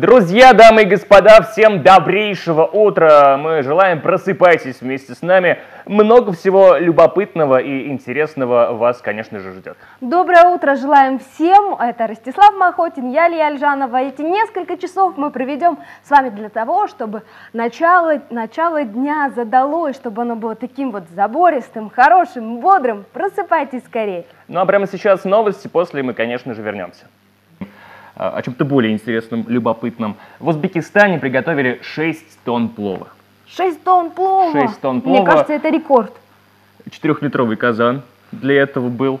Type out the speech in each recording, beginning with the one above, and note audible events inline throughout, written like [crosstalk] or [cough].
Друзья, дамы и господа, всем добрейшего утра. Мы желаем, просыпайтесь вместе с нами. Много всего любопытного и интересного вас, конечно же, ждет. Доброе утро желаем всем. Это Ростислав Махотин, я Лия Альжанова. Эти несколько часов мы проведем с вами для того, чтобы начало, начало дня задалось, чтобы оно было таким вот забористым, хорошим, бодрым. Просыпайтесь скорее. Ну а прямо сейчас новости, после мы, конечно же, вернемся. А, о чем-то более интересном, любопытном. В Узбекистане приготовили 6 тонн плова. 6 тонн плова? 6 тонн плова. Мне кажется, это рекорд. Четырехлитровый казан для этого был.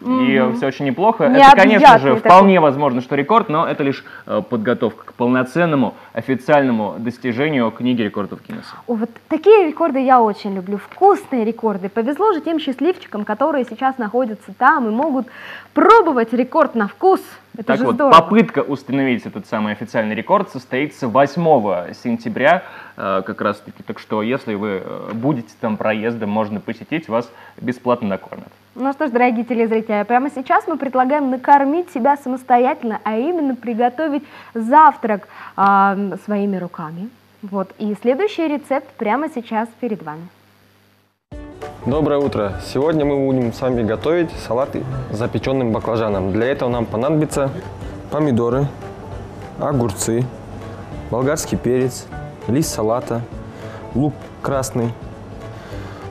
И все очень неплохо. Не это, конечно же, такой. вполне возможно, что рекорд, но это лишь э, подготовка к полноценному официальному достижению книги рекордов Гиннесса. О, вот такие рекорды я очень люблю. Вкусные рекорды. Повезло же тем счастливчикам, которые сейчас находятся там и могут пробовать рекорд на вкус. Это так же вот, здорово. попытка установить этот самый официальный рекорд состоится 8 сентября, э, как раз таки. Так что, если вы э, будете там проездом, можно посетить, вас бесплатно накормят. Ну что ж, дорогие телезрители, прямо сейчас мы предлагаем накормить себя самостоятельно, а именно приготовить завтрак а, своими руками. Вот, и следующий рецепт прямо сейчас перед вами. Доброе утро! Сегодня мы будем с вами готовить салат с запеченным баклажаном. Для этого нам понадобится помидоры, огурцы, болгарский перец, лист салата, лук красный,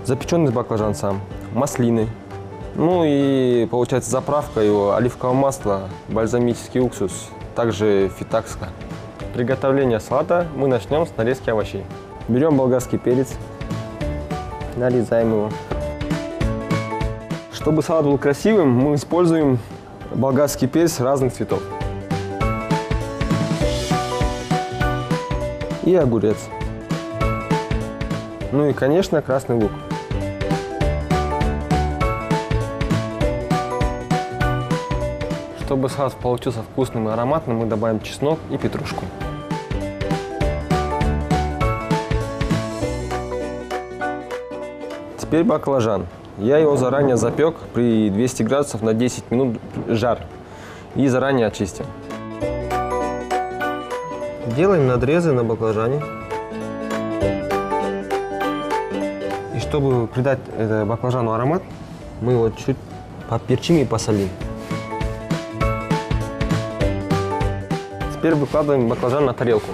запеченный баклажан сам, маслины, ну и получается заправка его оливковое масло, бальзамический уксус, также фитакска. Приготовление салата мы начнем с нарезки овощей. Берем болгарский перец, нарезаем его. Чтобы салат был красивым, мы используем болгарский перец разных цветов. И огурец. Ну и, конечно, красный лук. Чтобы салат получился вкусным и ароматным, мы добавим чеснок и петрушку. Теперь баклажан. Я его заранее запек при 200 градусов на 10 минут жар и заранее очистил. Делаем надрезы на баклажане. И чтобы придать баклажану аромат, мы его чуть поперчим и посолим. Теперь выкладываем баклажан на тарелку.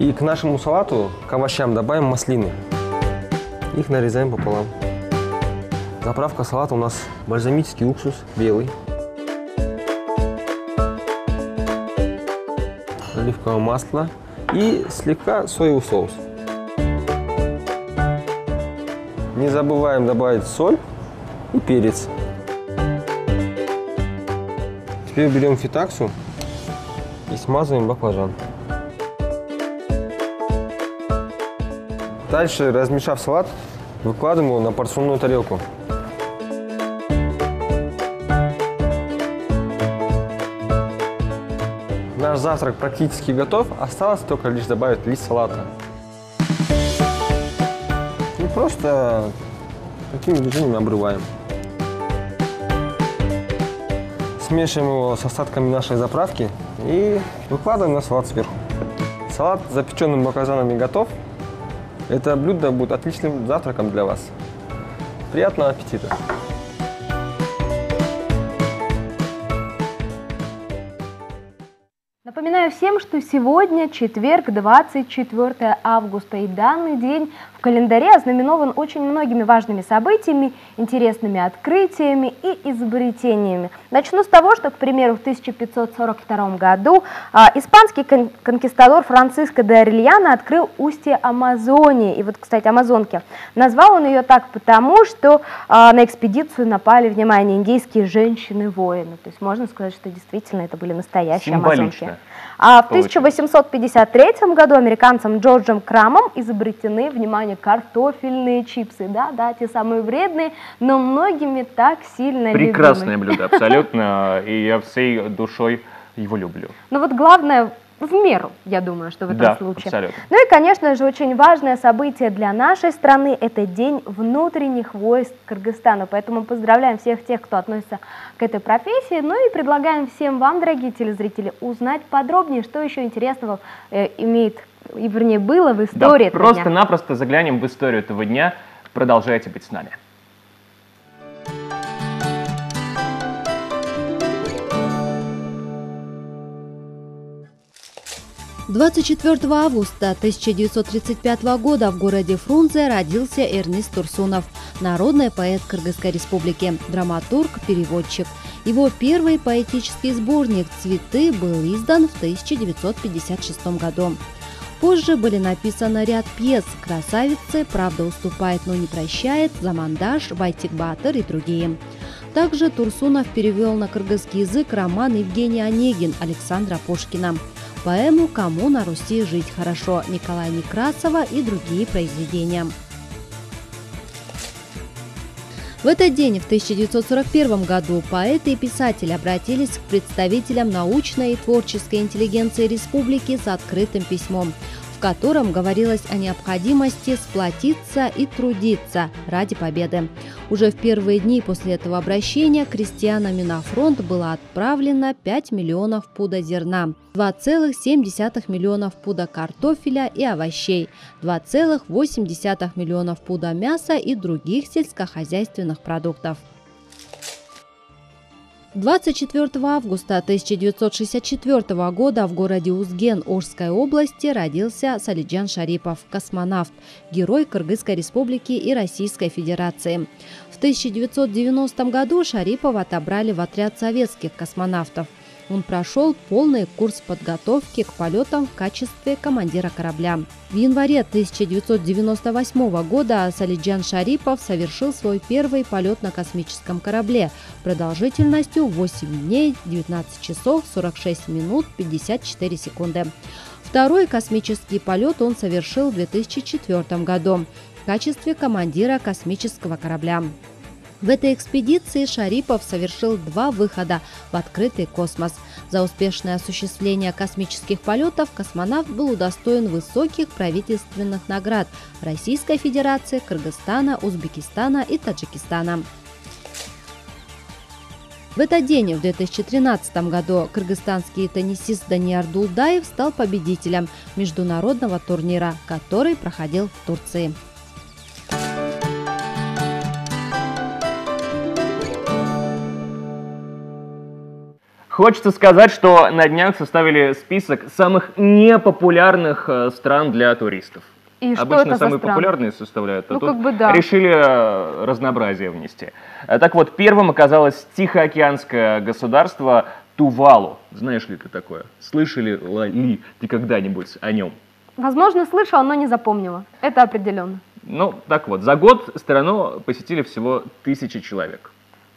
И к нашему салату, к овощам добавим маслины. Их нарезаем пополам. Заправка салата у нас бальзамический уксус белый. Оливковое масло и слегка соевый соус. Не забываем добавить соль и перец. Теперь берем фитаксу и смазываем баклажан. Дальше, размешав салат, выкладываем его на порционную тарелку. Наш завтрак практически готов, осталось только лишь добавить лист салата. И просто такими движениями обрываем. Смешиваем его с остатками нашей заправки и выкладываем на салат сверху. Салат с запеченными баклажанами готов. Это блюдо будет отличным завтраком для вас. Приятного аппетита! Всем, что сегодня четверг, 24 августа, и данный день в календаре ознаменован очень многими важными событиями, интересными открытиями и изобретениями. Начну с того, что, к примеру, в 1542 году а, испанский кон конкистадор Франциско де Орельяно открыл устье Амазонии. И вот, кстати, Амазонки. Назвал он ее так потому, что а, на экспедицию напали, внимание, индейские женщины-воины. То есть можно сказать, что действительно это были настоящие амазонки. А в Получилось. 1853 году американцем Джорджем Крамом изобретены, внимание, картофельные чипсы. Да, да, те самые вредные, но многими так сильно Прекрасное любимые. блюдо, абсолютно. [laughs] И я всей душой его люблю. Но вот главное в меру, я думаю, что в этом да, случае. абсолютно. Ну и, конечно же, очень важное событие для нашей страны – это День внутренних войск Кыргызстана. Поэтому поздравляем всех тех, кто относится к этой профессии. Ну и предлагаем всем вам, дорогие телезрители, узнать подробнее, что еще интересного э, имеет, и вернее, было в истории Да, просто-напросто заглянем в историю этого дня. Продолжайте быть с нами. 24 августа 1935 года в городе Фрунзе родился Эрнест Турсунов, народный поэт Кыргызской республики, драматург, переводчик. Его первый поэтический сборник «Цветы» был издан в 1956 году. Позже были написаны ряд пьес «Красавицы», «Правда уступает, но не прощает», «Замандаш», «Байтик Батыр» и другие. Также Турсунов перевел на кыргызский язык роман Евгения Онегин Александра Пушкина поэму «Кому на Руси жить хорошо» Николая Некрасова и другие произведения. В этот день, в 1941 году, поэты и писатели обратились к представителям научной и творческой интеллигенции республики с открытым письмом – в котором говорилось о необходимости сплотиться и трудиться ради победы. Уже в первые дни после этого обращения крестьянами на фронт было отправлено 5 миллионов пуда зерна, 2,7 миллионов пуда картофеля и овощей, 2,8 миллионов пуда мяса и других сельскохозяйственных продуктов. 24 августа 1964 года в городе Узген Ожской области родился Салиджан Шарипов, космонавт, герой Кыргызской республики и Российской Федерации. В 1990 году Шарипова отобрали в отряд советских космонавтов – он прошел полный курс подготовки к полетам в качестве командира корабля. В январе 1998 года Салиджан Шарипов совершил свой первый полет на космическом корабле продолжительностью 8 дней, 19 часов 46 минут 54 секунды. Второй космический полет он совершил в 2004 году в качестве командира космического корабля. В этой экспедиции Шарипов совершил два выхода в открытый космос. За успешное осуществление космических полетов космонавт был удостоен высоких правительственных наград Российской Федерации, Кыргызстана, Узбекистана и Таджикистана. В этот день, в 2013 году, кыргызстанский теннисист Даниар Дулдаев стал победителем международного турнира, который проходил в Турции. Хочется сказать, что на днях составили список самых непопулярных э, стран для туристов. И Обычно что это самые популярные составляют, а Ну, тут как бы да. решили э, разнообразие внести. Э, Так вот, первым оказалось Тихоокеанское государство Тувалу. Знаешь ли ты такое? Слышали ли ты когда-нибудь о нем? Возможно, слышала, но не запомнила. Это определенно. Ну, так вот, за год страну посетили всего тысячи человек.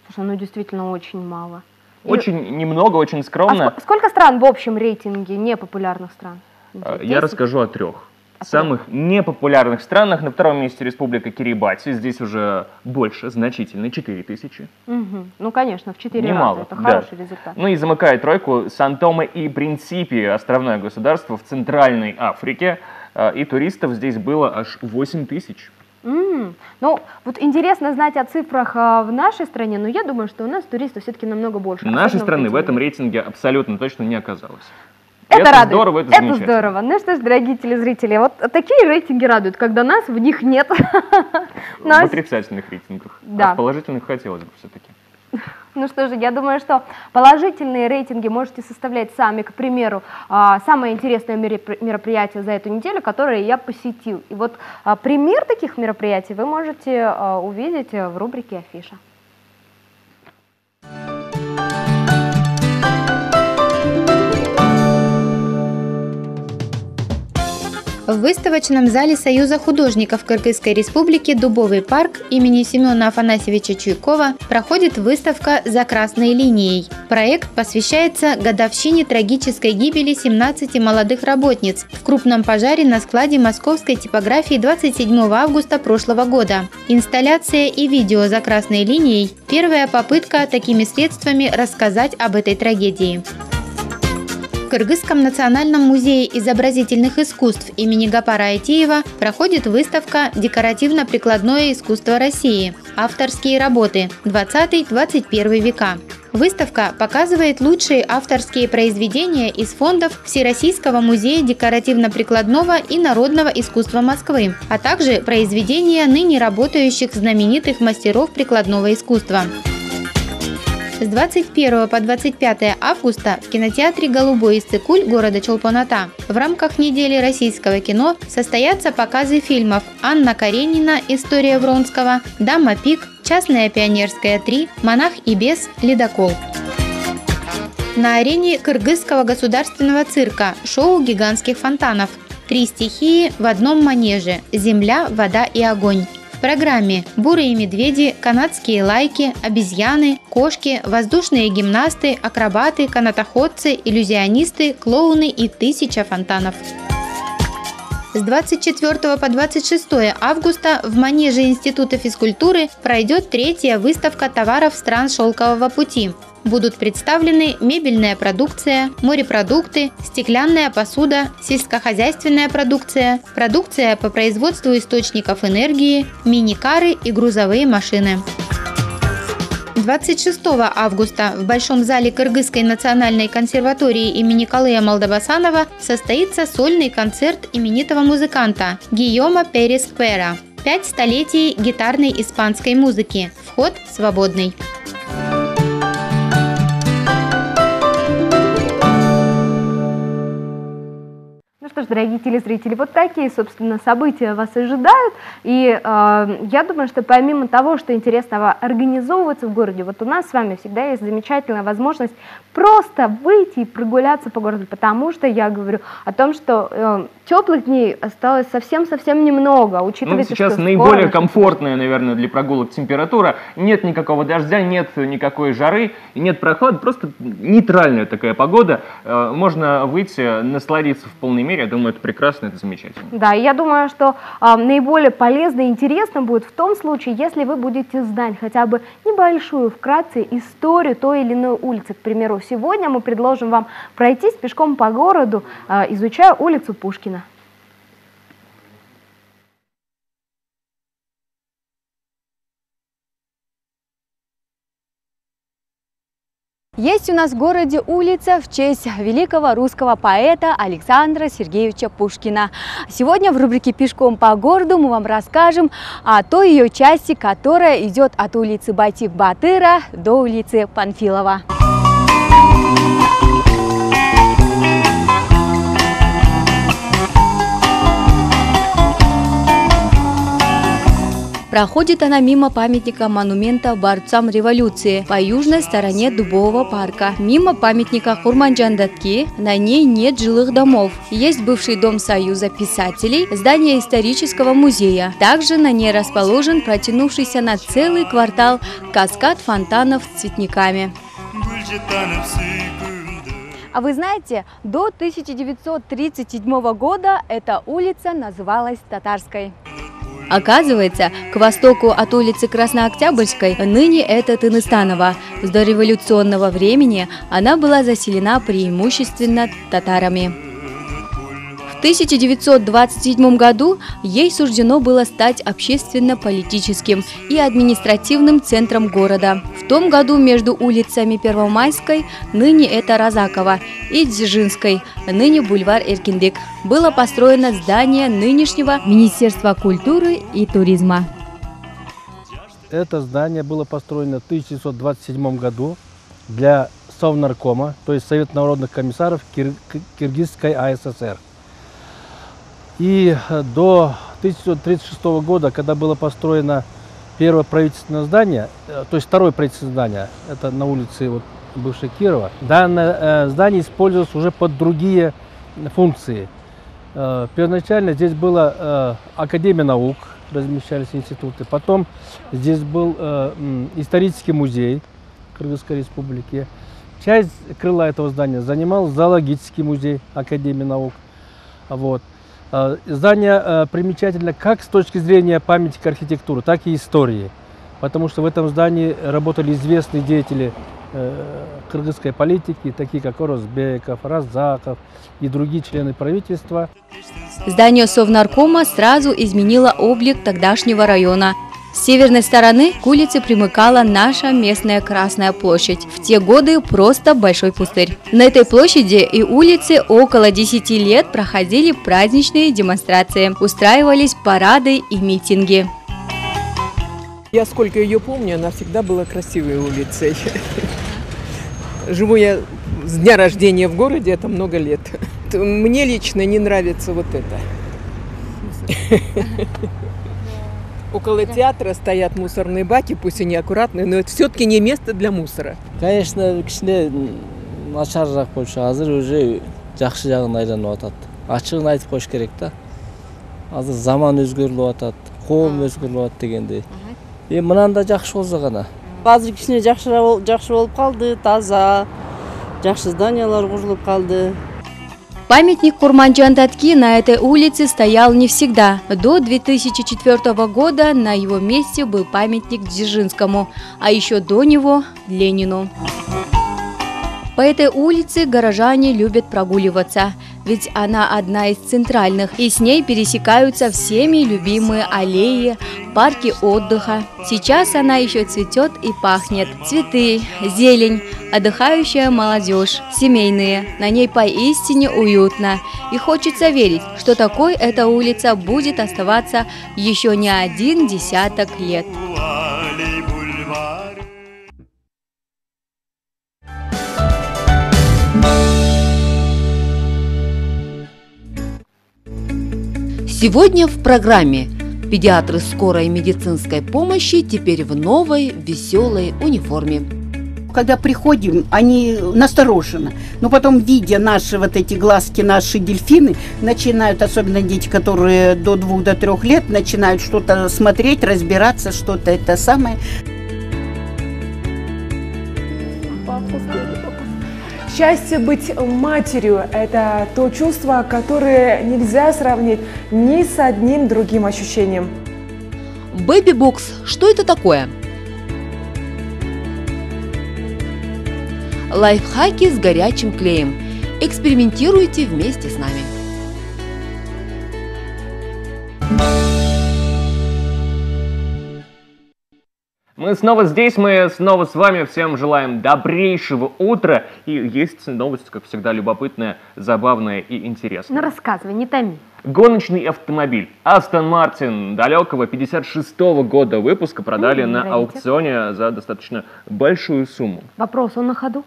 Слушай, ну действительно очень мало. И- Очень немного, очень А скромно. ск- сколько стран в общем рейтинге непопулярных стран? Э, Десять? Я расскажу о трех. О самых непопулярных странах. На втором месте Республика Кирибати. Здесь уже больше, значительно, 4 тысячи. Мгм. Ну, конечно, в 4 Немало, раза. Это да. хороший результат. Ну и замыкает тройку Сан-Томе и Принципи, островное государство в Центральной Африке. Э, И туристов здесь было аж 8 тысяч. М, Ну, вот интересно знать о цифрах а, в нашей стране, но я думаю, что у нас туристов все-таки намного больше. Нашей страны в этом рейтинге абсолютно точно не оказалось. Это, радует. здорово, это, это здорово. Ну что ж, дорогие телезрители, вот такие рейтинги радуют, когда нас в них нет. [laughs] В отрицательных рейтингах. Да. А в положительных хотелось бы все-таки. Ну что же, я думаю, что положительные рейтинги можете составлять сами. К примеру, а, самое интересное меропри- мероприятие за эту неделю, которое я посетил. И вот а, пример таких мероприятий вы можете а, увидеть в рубрике «Афиша». В выставочном зале Союза художников Кыргызской Республики «Дубовый парк» имени Семена Афанасьевича Чуйкова проходит выставка «За красной линией». Проект посвящается годовщине трагической гибели 17 молодых работниц в крупном пожаре на складе московской типографии 27 августа прошлого года. Инсталляция и видео «За красной линией» – первая попытка такими средствами рассказать об этой трагедии. Кыргызском национальном музее изобразительных искусств имени Гапара Айтеева проходит выставка «Декоративно-прикладное искусство России. Авторские работы. 20-21 века». Выставка показывает лучшие авторские произведения из фондов Всероссийского музея декоративно-прикладного и народного искусства Москвы, а также произведения ныне работающих знаменитых мастеров прикладного искусства. С 21 по 25 августа в кинотеатре «Голубой Исцикуль» города Чолпоната в рамках недели российского кино состоятся показы фильмов «Анна Каренина. История Вронского», «Дама Пик», «Частная пионерская 3», «Монах и бес», «Ледокол». На арене Кыргызского государственного цирка шоу гигантских фонтанов. Три стихии в одном манеже – земля, вода и огонь программе бурые медведи, канадские лайки, обезьяны, кошки, воздушные гимнасты, акробаты, канатоходцы, иллюзионисты, клоуны и тысяча фонтанов. С 24 по 26 августа в манеже Института физкультуры пройдет третья выставка товаров стран шелкового пути будут представлены мебельная продукция, морепродукты, стеклянная посуда, сельскохозяйственная продукция, продукция по производству источников энергии, мини-кары и грузовые машины. 26 августа в Большом зале Кыргызской национальной консерватории имени Калыя Молдобасанова состоится сольный концерт именитого музыканта Гийома Перес Квера. Пять столетий гитарной испанской музыки. Вход свободный. Ж, дорогие телезрители, вот такие, собственно, события вас ожидают. И э, я думаю, что помимо того, что интересного организовываться в городе, вот у нас с вами всегда есть замечательная возможность просто выйти и прогуляться по городу, потому что я говорю о том, что э, теплых дней осталось совсем-совсем немного. Учитывая, ну, сейчас наиболее комфортная, наверное, для прогулок температура. Нет никакого дождя, нет никакой жары, нет прохлады, просто нейтральная такая погода. Э, можно выйти, насладиться в полной мере думаю, это прекрасно, это замечательно. Да, я думаю, что э, наиболее полезно и интересно будет в том случае, если вы будете знать хотя бы небольшую, вкратце, историю той или иной улицы. К примеру, сегодня мы предложим вам пройтись пешком по городу, э, изучая улицу Пушкина. Есть у нас в городе улица в честь великого русского поэта Александра Сергеевича Пушкина. Сегодня в рубрике «Пешком по городу» мы вам расскажем о той ее части, которая идет от улицы Батик-Батыра до улицы Панфилова. Проходит она мимо памятника монумента борцам революции по южной стороне Дубового парка. Мимо памятника Хурманджандатки на ней нет жилых домов. Есть бывший дом Союза писателей, здание исторического музея. Также на ней расположен протянувшийся на целый квартал каскад фонтанов с цветниками. А вы знаете, до 1937 года эта улица называлась Татарской. Оказывается, к востоку от улицы Краснооктябрьской ныне это Тыныстанова. С дореволюционного времени она была заселена преимущественно татарами. 1927 году ей суждено было стать общественно-политическим и административным центром города. В том году между улицами Первомайской, ныне это Розакова, и Дзержинской, ныне бульвар Эркиндек, было построено здание нынешнего Министерства культуры и туризма. Это здание было построено в 1927 году для Совнаркома, то есть Совет народных комиссаров Кир Киргизской АССР. И э, до 1936 года, когда было построено первое правительственное здание, э, то есть второе правительственное здание, это на улице вот, бывшей Кирова, данное э, здание использовалось уже под другие функции. Первоначально здесь была Академия наук, размещались институты. Потом здесь был исторический музей Кыргызской республики. Часть крыла этого здания занимал зоологический музей Академии наук. Вот. Э, здание э, примечательно как с точки зрения памятника архитектуры, так и истории. Потому что в этом здании работали известные деятели э, кыргызской политики, такие как Орозбеков, Разаков и другие члены правительства. Здание Совнаркома сразу изменило облик тогдашнего района. С северной стороны к улице примыкала наша местная Красная площадь. В те годы просто большой пустырь. На этой площади и улице около 10 лет проходили праздничные демонстрации, устраивались парады и митинги. Я сколько ее помню, она всегда была красивой улицей. Живу я с дня рождения в городе, это много лет. Мне лично не нравится вот это. Около театра стоят мусорные баки, пусть они аккуратные, но это все-таки не место для мусора. Конечно, кішкене нашар жақ азыр қазір уже жақсы жағын айланып жатады ашығын айтып қойыш керек та азыр заман өзгөрүлүп атат, коом өзгөрүлүп атат дегендей. Е э, мынан да жақсы болса ғана Азыр кішкене жақсы болып қалды таза жақсы зданиялар құрылып қалды Памятник Курманджан Татки на этой улице стоял не всегда. До 2004 года на его месте был памятник Дзержинскому, а еще до него – Ленину. По этой улице горожане любят прогуливаться, ведь она одна из центральных, и с ней пересекаются всеми любимые аллеи, парки отдыха. Сейчас она еще цветет и пахнет. Цветы, зелень, отдыхающая молодежь, семейные. На ней поистине уютно. И хочется верить, что такой эта улица будет оставаться еще не один десяток лет. Сегодня в программе педиатры скорой медицинской помощи теперь в новой веселой униформе. Когда приходим, они настороженно. Но потом, видя наши вот эти глазки, наши дельфины, начинают, особенно дети, которые до двух, до трех лет, начинают что-то смотреть, разбираться, что-то это самое. Счастье быть матерью – это то чувство, которое нельзя сравнить ни с одним другим ощущением. Бэби-бокс – что это такое? Лайфхаки с горячим клеем. Экспериментируйте вместе с нами. Мы снова здесь, мы снова с вами. Всем желаем добрейшего утра. И есть новость, как всегда, любопытная, забавная и интересная. Ну рассказывай, не томи. Гоночный автомобиль Aston Martin далекого 56-го года выпуска продали М, на раритет. аукционе за достаточно большую сумму. Вопрос, он на ходу?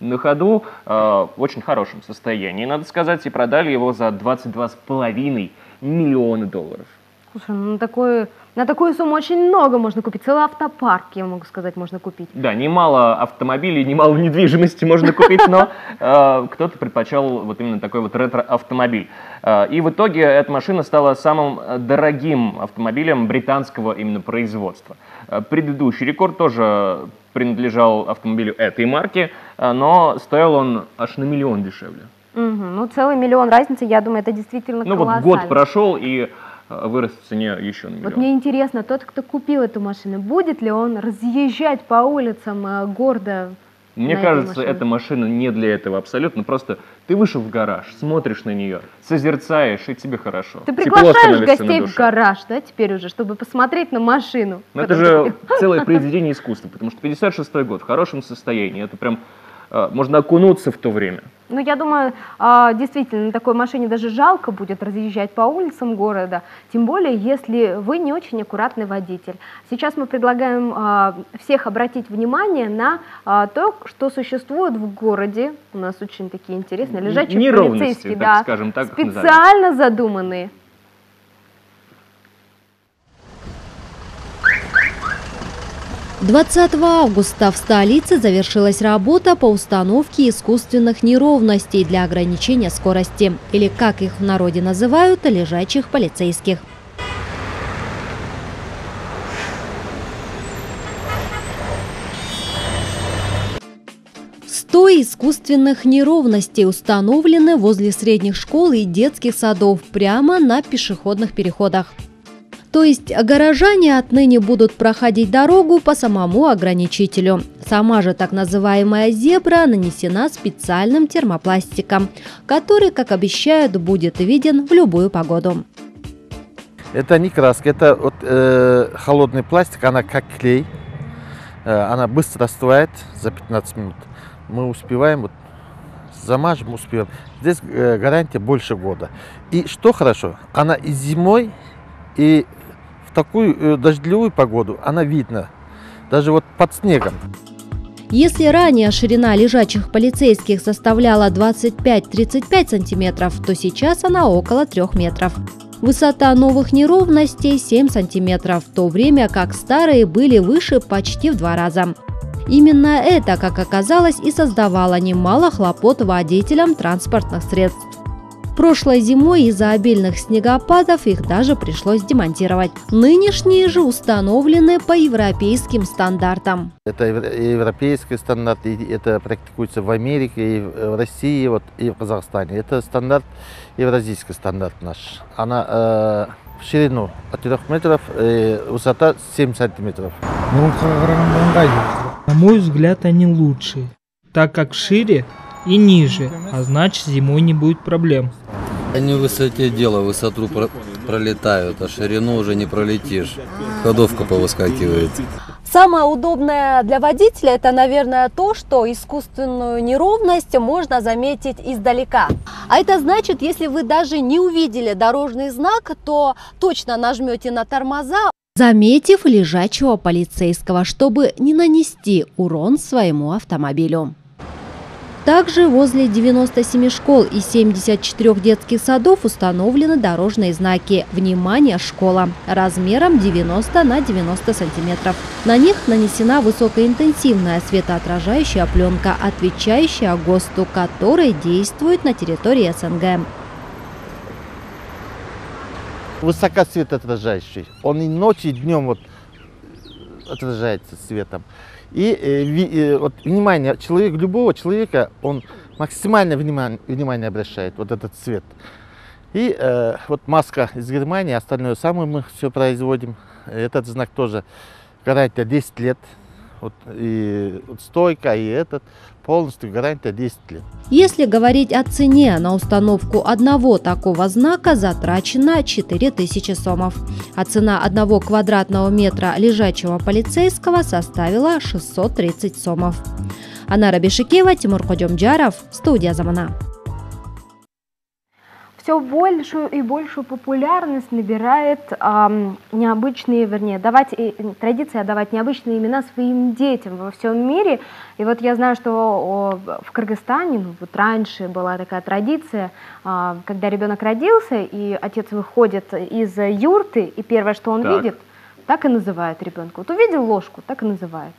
На ходу э, в очень хорошем состоянии, надо сказать, и продали его за 22,5 миллиона долларов. Слушай, ну на, такое, на такую сумму очень много можно купить. Целый автопарк, я могу сказать, можно купить. Да, немало автомобилей, немало недвижимости можно купить, но [laughs] э, кто-то предпочел вот именно такой вот ретро-автомобиль. Э, и в итоге эта машина стала самым э, дорогим автомобилем британского именно производства. Э, Предыдущий рекорд тоже принадлежал автомобилю этой марки, э, но стоил он аж на миллион дешевле. Мгм, Ну, целый миллион разницы, я думаю, это действительно Ну вот год прошел и вырос в цене еще на миллион. Вот мне интересно, тот, кто купил эту машину, будет ли он разъезжать по улицам э, города? Мне на кажется, эта машина не для этого абсолютно. Просто ты вышел в гараж, смотришь на нее, созерцаешь, и тебе хорошо. Ты приглашаешь гостей в гараж, да, теперь уже, чтобы посмотреть на машину. Ну, это же целое [laughs] произведение искусства, потому что 56-й год в хорошем состоянии. Это прям э, можно окунуться в то время. Ну, я думаю, а, действительно, на такой машине даже жалко будет разъезжать по улицам города, тем более, если вы не очень аккуратный водитель. Сейчас мы предлагаем а, всех обратить внимание на а, то, что существует в городе. У нас очень такие интересные, лежачие полицейские, так да, скажем, так специально задуманные. – 20 августа в столице завершилась работа по установке искусственных неровностей для ограничения скорости, или как их в народе называют, лежачих полицейских. Сто искусственных неровностей установлены возле средних школ и детских садов прямо на пешеходных переходах. То есть горожане отныне будут проходить дорогу по самому ограничителю. Сама же так называемая зебра нанесена специальным термопластиком, который, как обещают, будет виден в любую погоду. Это не краска, это вот, э, холодный пластик, она как клей. Э, она быстро остывает за 15 минут. Мы успеваем, вот, замажем, успеваем. Здесь э, гарантия больше года. И что хорошо, она и зимой, и такую э, дождливую погоду она видна. Даже вот под снегом. Если ранее ширина лежачих полицейских составляла 25-35 сантиметров, то сейчас она около 3 метров. Высота новых неровностей 7 сантиметров, в то время как старые были выше почти в два раза. Именно это, как оказалось, и создавало немало хлопот водителям транспортных средств. Прошлой зимой из-за обильных снегопадов их даже пришлось демонтировать. Нынешние же установлены по европейским стандартам. Это европейский стандарт, и это практикуется в Америке, и в России, вот, и в Казахстане. Это стандарт, евразийский стандарт наш. Она э, в ширину от 3 метров, э, высота 7 сантиметров. На мой взгляд, они лучшие, так как шире и ниже, а значит зимой не будет проблем. Они в высоте дело, высоту про пролетают, а ширину уже не пролетишь. Ходовка повыскакивает. Самое удобное для водителя это, наверное, то, что искусственную неровность можно заметить издалека. А это значит, если вы даже не увидели дорожный знак, то точно нажмете на тормоза. Заметив лежачего полицейского, чтобы не нанести урон своему автомобилю. Также возле 97 школ и 74 детских садов установлены дорожные знаки «Внимание! Школа» размером 90 на 90 сантиметров. На них нанесена высокоинтенсивная светоотражающая пленка, отвечающая ГОСТу, который действует на территории СНГ. Высокосветоотражающий. Он и ночью, и днем вот отражается светом. И э, э, вот, внимание, человек, любого человека, он максимально внимание, внимание обращает, вот этот цвет. И э, вот маска из Германии, остальное самое мы все производим. Этот знак тоже гарантия 10 лет. Вот, и вот стойка, и этот полностью гарантия 10 лет. Если говорить о цене на установку одного такого знака, затрачено 4000 сомов, а цена одного квадратного метра лежачего полицейского составила 630 сомов. Анара Бешикева, Тимур Ходемджаров, студия Замана все большую и большую популярность набирает э, необычные, вернее, давать, э, традиция давать необычные имена своим детям во всем мире. И вот я знаю, что о, в Кыргызстане, ну, вот раньше была такая традиция, э, когда ребенок родился, и отец выходит из юрты, и первое, что он так. видит, так и называет ребенка. Вот увидел ложку, так и называет.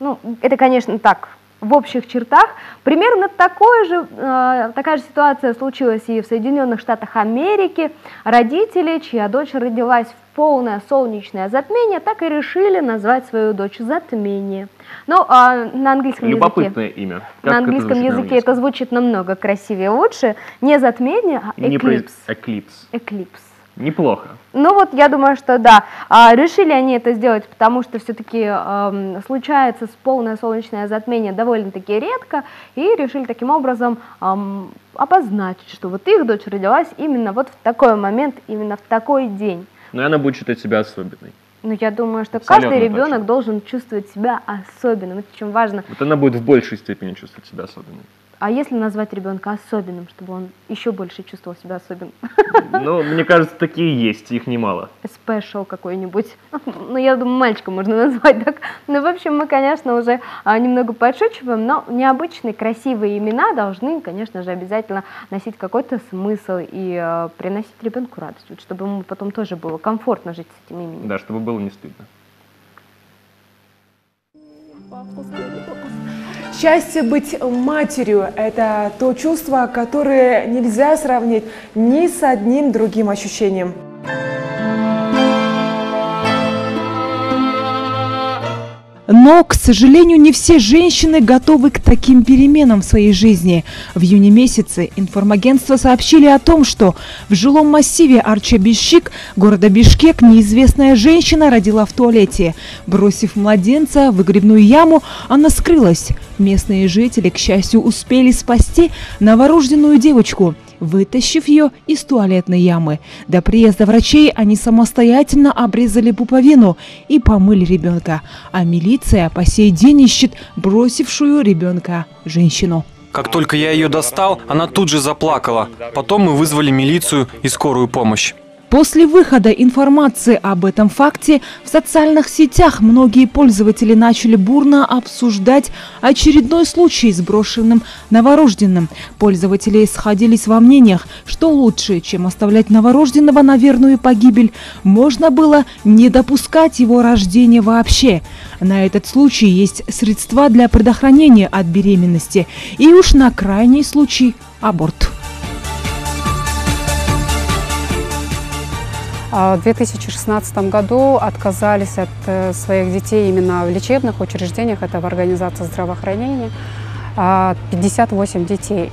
Ну, это, конечно, так, в общих чертах. Примерно такое же, э, такая же ситуация случилась и в Соединенных Штатах Америки. Родители, чья дочь родилась в полное солнечное затмение, так и решили назвать свою дочь Затмение. Ну, а на английском Любопытное языке... имя. Как на английском языке на английском? это звучит намного красивее, лучше. Не затмение, а эклипс. Эклипс. Эклипс. Неплохо. Ну вот, я думаю, что да. А, решили они это сделать, потому что все-таки э, случается полное солнечное затмение довольно-таки редко, и решили таким образом э, обозначить, что вот их дочь родилась именно вот в такой момент, именно в такой день. Но она будет считать себя особенной. Ну, я думаю, что Абсолютно каждый ребенок точно. должен чувствовать себя особенным. Это очень важно. Вот она будет в большей степени чувствовать себя особенной. А если назвать ребенка особенным, чтобы он еще больше чувствовал себя особенным? Ну, мне кажется, такие есть, их немало. Special какой-нибудь. Ну, я думаю, мальчика можно назвать так. Ну, в общем, мы, конечно, уже а, немного подшучиваем, но необычные, красивые имена должны, конечно же, обязательно носить какой-то смысл и э, приносить ребенку радость, вот, чтобы ему потом тоже было комфортно жить с этим именем. Да, чтобы было не стыдно. Счастье быть матерью – это то чувство, которое нельзя сравнить ни с одним другим ощущением. Но, к сожалению, не все женщины готовы к таким переменам в своей жизни. В июне месяце информагентства сообщили о том, что в жилом массиве Арча-Бишик города Бишкек неизвестная женщина родила в туалете. Бросив младенца в выгребную яму, она скрылась. Местные жители, к счастью, успели спасти новорожденную девочку – вытащив ее из туалетной ямы. До приезда врачей они самостоятельно обрезали пуповину и помыли ребенка. А милиция по сей день ищет бросившую ребенка женщину. Как только я ее достал, она тут же заплакала. Потом мы вызвали милицию и скорую помощь. После выхода информации об этом факте в социальных сетях многие пользователи начали бурно обсуждать очередной случай с брошенным новорожденным. Пользователи сходились во мнениях, что лучше, чем оставлять новорожденного на верную погибель, можно было не допускать его рождения вообще. На этот случай есть средства для предохранения от беременности и уж на крайний случай аборт. В 2016 году отказались от э, своих детей именно в лечебных учреждениях, это в организации здравоохранения, 58 а, детей.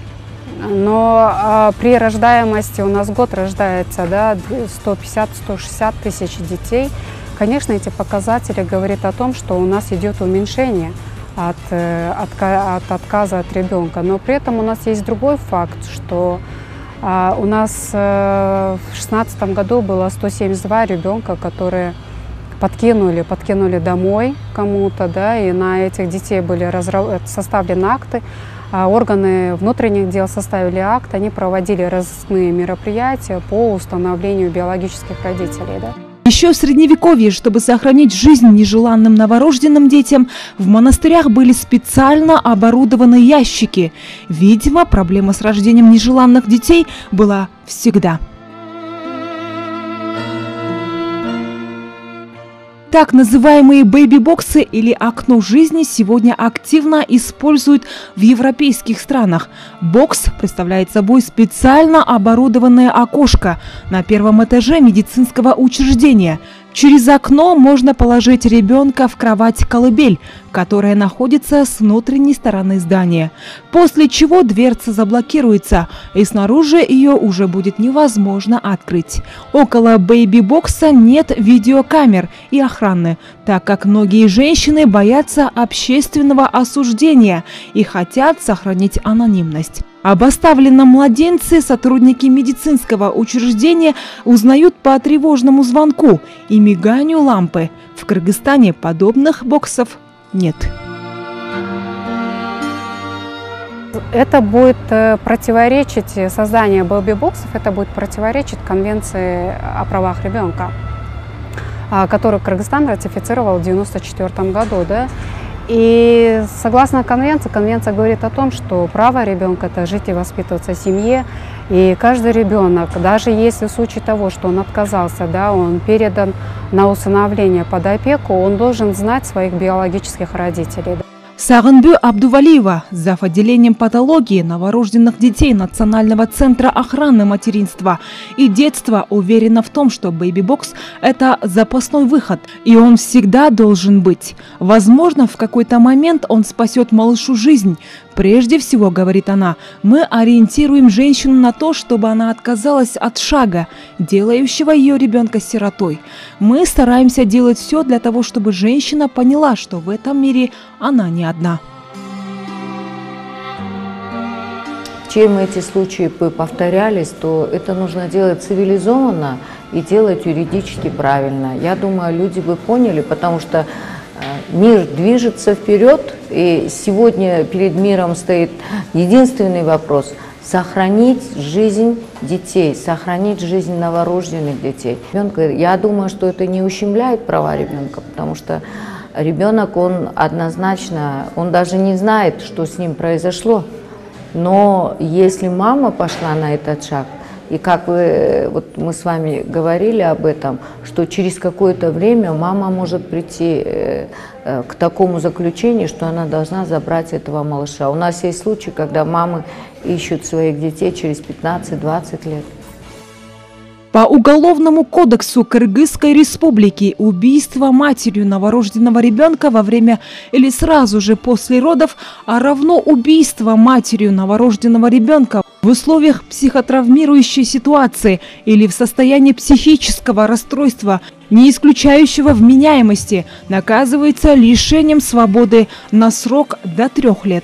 Но а, при рождаемости у нас год рождается да, 150-160 тысяч детей. Конечно, эти показатели говорят о том, что у нас идет уменьшение от, э, от, от отказа от ребенка. Но при этом у нас есть другой факт, что а у нас э, в 2016 году было 172 ребенка, которые подкинули, подкинули домой кому-то, да, и на этих детей были разрав... составлены акты. А органы внутренних дел составили акт, они проводили разные мероприятия по установлению биологических родителей. Да. Еще в Средневековье, чтобы сохранить жизнь нежеланным новорожденным детям, в монастырях были специально оборудованы ящики. Видимо, проблема с рождением нежеланных детей была всегда. Так называемые бэйби-боксы или окно жизни сегодня активно используют в европейских странах. Бокс представляет собой специально оборудованное окошко на первом этаже медицинского учреждения – Через окно можно положить ребенка в кровать-колыбель, которая находится с внутренней стороны здания. После чего дверца заблокируется, и снаружи ее уже будет невозможно открыть. Около бэйби-бокса нет видеокамер и охраны, так как многие женщины боятся общественного осуждения и хотят сохранить анонимность. Об оставленном младенце сотрудники медицинского учреждения узнают по тревожному звонку и миганию лампы. В Кыргызстане подобных боксов нет. Это будет э, противоречить, создание бэби-боксов, это будет противоречить Конвенции о правах ребенка, а, которую Кыргызстан ратифицировал в 1994 году. Да? И согласно конвенции, конвенция говорит о том, что право ребенка – это жить и воспитываться в семье. И каждый ребенок, даже если в случае того, что он отказался, да, он передан на усыновление под опеку, он должен знать своих биологических родителей. Сагынбю Абдувалиева, зав. отделением патологии новорожденных детей Национального центра охраны материнства и детства, уверена в том, что бэйби-бокс – это запасной выход, и он всегда должен быть. Возможно, в какой-то момент он спасет малышу жизнь, Прежде всего, говорит она, мы ориентируем женщину на то, чтобы она отказалась от шага, делающего ее ребенка сиротой. Мы стараемся делать все для того, чтобы женщина поняла, что в этом мире она не одна. Чем эти случаи повторялись, то это нужно делать цивилизованно и делать юридически правильно. Я думаю, люди бы поняли, потому что Мир движется вперед, и сегодня перед миром стоит единственный вопрос – сохранить жизнь детей, сохранить жизнь новорожденных детей. Я думаю, что это не ущемляет права ребенка, потому что ребенок, он однозначно, он даже не знает, что с ним произошло. Но если мама пошла на этот шаг, и как вы, вот мы с вами говорили об этом, что через какое-то время мама может прийти э, э, к такому заключению, что она должна забрать этого малыша. У нас есть случаи, когда мамы ищут своих детей через 15-20 лет. По Уголовному кодексу Кыргызской республики убийство матерью новорожденного ребенка во время или сразу же после родов, а равно убийство матерью новорожденного ребенка в условиях психотравмирующей ситуации или в состоянии психического расстройства, не исключающего вменяемости, наказывается лишением свободы на срок до трех лет.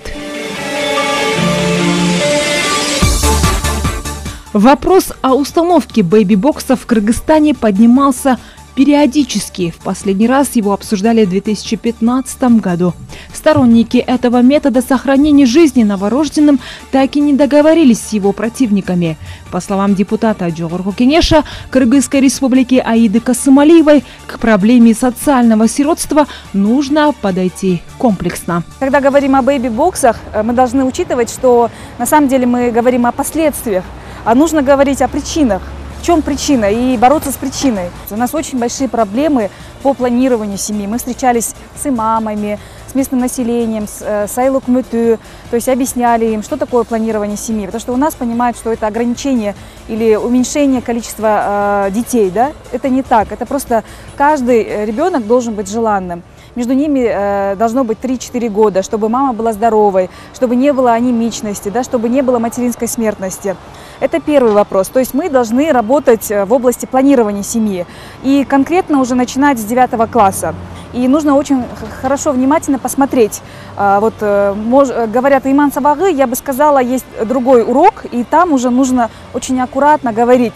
Вопрос о установке бэйби-бокса в Кыргызстане поднимался периодически. В последний раз его обсуждали в 2015 году. Сторонники этого метода сохранения жизни новорожденным так и не договорились с его противниками. По словам депутата Джогорху Кенеша Кыргызской республики Аиды Касымалиевой, к проблеме социального сиротства нужно подойти комплексно. Когда говорим о бэйби-боксах, э, мы должны учитывать, что на самом деле мы говорим о последствиях а нужно говорить о причинах. Чем причина и бороться с причиной. У нас очень большие проблемы по планированию семьи. Мы встречались с имамами, с местным населением, с, э, то есть объясняли им, что такое планирование семьи. Потому что у нас понимают, что это ограничение или уменьшение количества э, детей. Да? Это не так. Это просто каждый э, ребенок должен быть желанным. Между ними э, должно быть 3-4 года, чтобы мама была здоровой, чтобы не было анемичности, да, чтобы не было материнской смертности. Это первый вопрос. То есть мы должны работать э, в области планирования семьи и конкретно уже начинать с 9 класса. И нужно очень хорошо, внимательно посмотреть. Вот э, мож, говорят иман сабагы, я бы сказала, есть другой урок, и там уже нужно очень аккуратно говорить,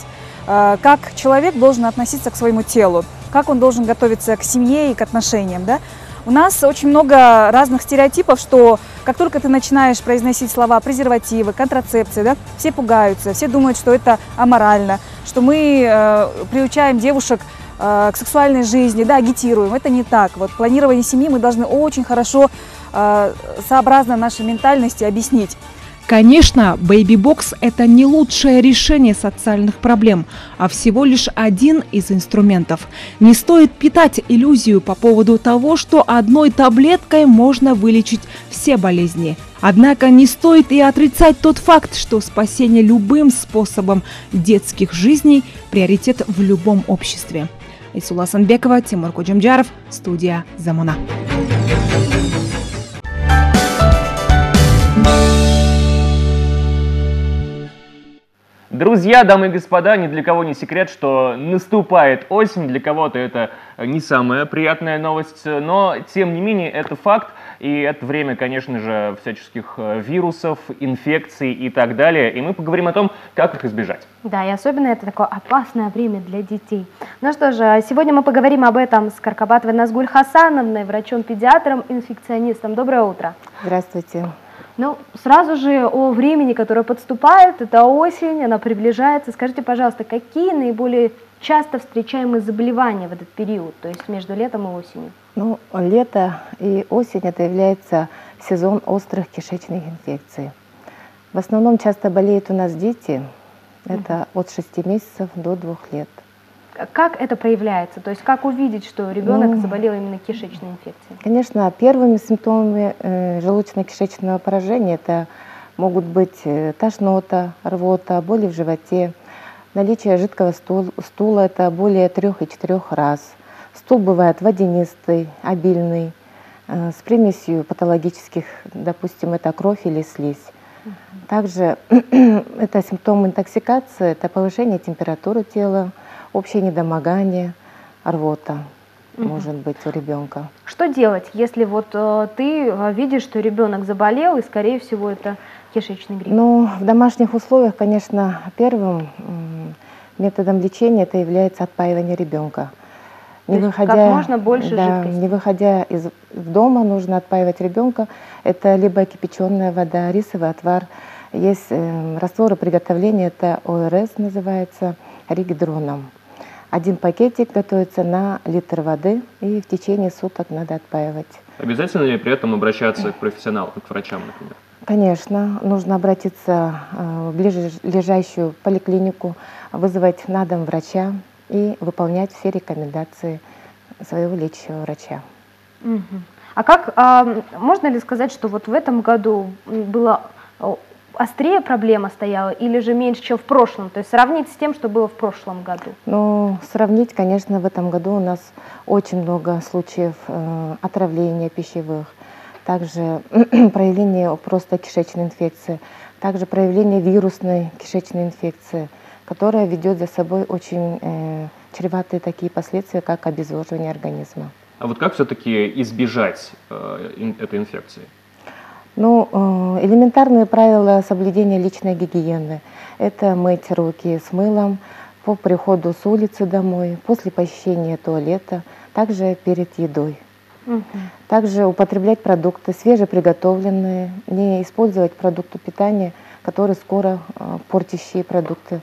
как человек должен относиться к своему телу, как он должен готовиться к семье и к отношениям. Да? У нас очень много разных стереотипов, что как только ты начинаешь произносить слова презервативы, контрацепция, да, все пугаются, все думают, что это аморально, что мы э, приучаем девушек э, к сексуальной жизни, да, агитируем. Это не так. Вот планирование семьи мы должны очень хорошо, э, сообразно нашей ментальности объяснить. Конечно, бэйби-бокс – это не лучшее решение социальных проблем, а всего лишь один из инструментов. Не стоит питать иллюзию по поводу того, что одной таблеткой можно вылечить все болезни. Однако не стоит и отрицать тот факт, что спасение любым способом детских жизней – приоритет в любом обществе. Исула Санбекова, Тимур Куджамджаров, студия «Замана». Друзья, дамы и господа, ни для кого не секрет, что наступает осень, для кого-то это не самая приятная новость, но тем не менее это факт, и это время, конечно же, всяческих э, вирусов, инфекций и так далее, и мы поговорим о том, как их избежать. Да, и особенно это такое опасное время для детей. Ну что же, сегодня мы поговорим об этом с Каркабатовой Назгуль Хасановной, врачом-педиатром, инфекционистом. Доброе утро. Здравствуйте. Ну, сразу же о времени, которое подступает, это осень, она приближается. Скажите, пожалуйста, какие наиболее часто встречаемые заболевания в этот период, то есть между летом и осенью? Ну, лето и осень это является сезон острых кишечных инфекций. В основном часто болеют у нас дети, это от 6 месяцев до 2 лет. Как это проявляется? То есть как увидеть, что ребенок ну, заболел именно кишечной инфекцией? Конечно, первыми симптомами э, желудочно-кишечного поражения это могут быть э, тошнота, рвота, боли в животе, наличие жидкого стула, стула это более трех и четырех раз. Стул бывает водянистый, обильный, э, с примесью патологических, допустим, это кровь или слизь. Также [clears throat] это симптомы интоксикации, это повышение температуры тела, общее недомогание, рвота может быть у ребенка. Что делать, если вот э, ты э, видишь, что ребенок заболел и, скорее всего, это кишечный грипп? Ну, в домашних условиях, конечно, первым методом лечения это является отпаивание ребенка. Не выходя, как можно больше да, жидкости. Не выходя из дома, нужно отпаивать ребенка. Это либо кипяченая вода, рисовый отвар. Есть э, растворы приготовления, это ОРС называется, ригидроном. Один пакетик готовится на литр воды, и в течение суток надо отпаивать. Обязательно ли при этом обращаться к профессионалам, к врачам, например? Конечно, нужно обратиться э, в ближайшую поликлинику, вызвать на дом врача и выполнять все рекомендации своего лечащего врача. А как а, можно ли сказать, что вот в этом году было острее проблема стояла или же меньше, чем в прошлом? То есть сравнить с тем, что было в прошлом году? Ну, сравнить, конечно, в этом году у нас очень много случаев э, отравления пищевых, также [clears throat] проявление просто кишечной инфекции, также проявление вирусной кишечной инфекции, которая ведет за собой очень э, чреватые такие последствия, как обезвоживание организма. А вот как все-таки избежать э, этой инфекции? Ну, э, элементарные правила соблюдения личной гигиены. Это мыть руки с мылом по приходу с улицы домой, после посещения туалета, также перед едой. Угу. Также употреблять продукты свежеприготовленные, не использовать продукты питания, которые скоро э, портящие продукты.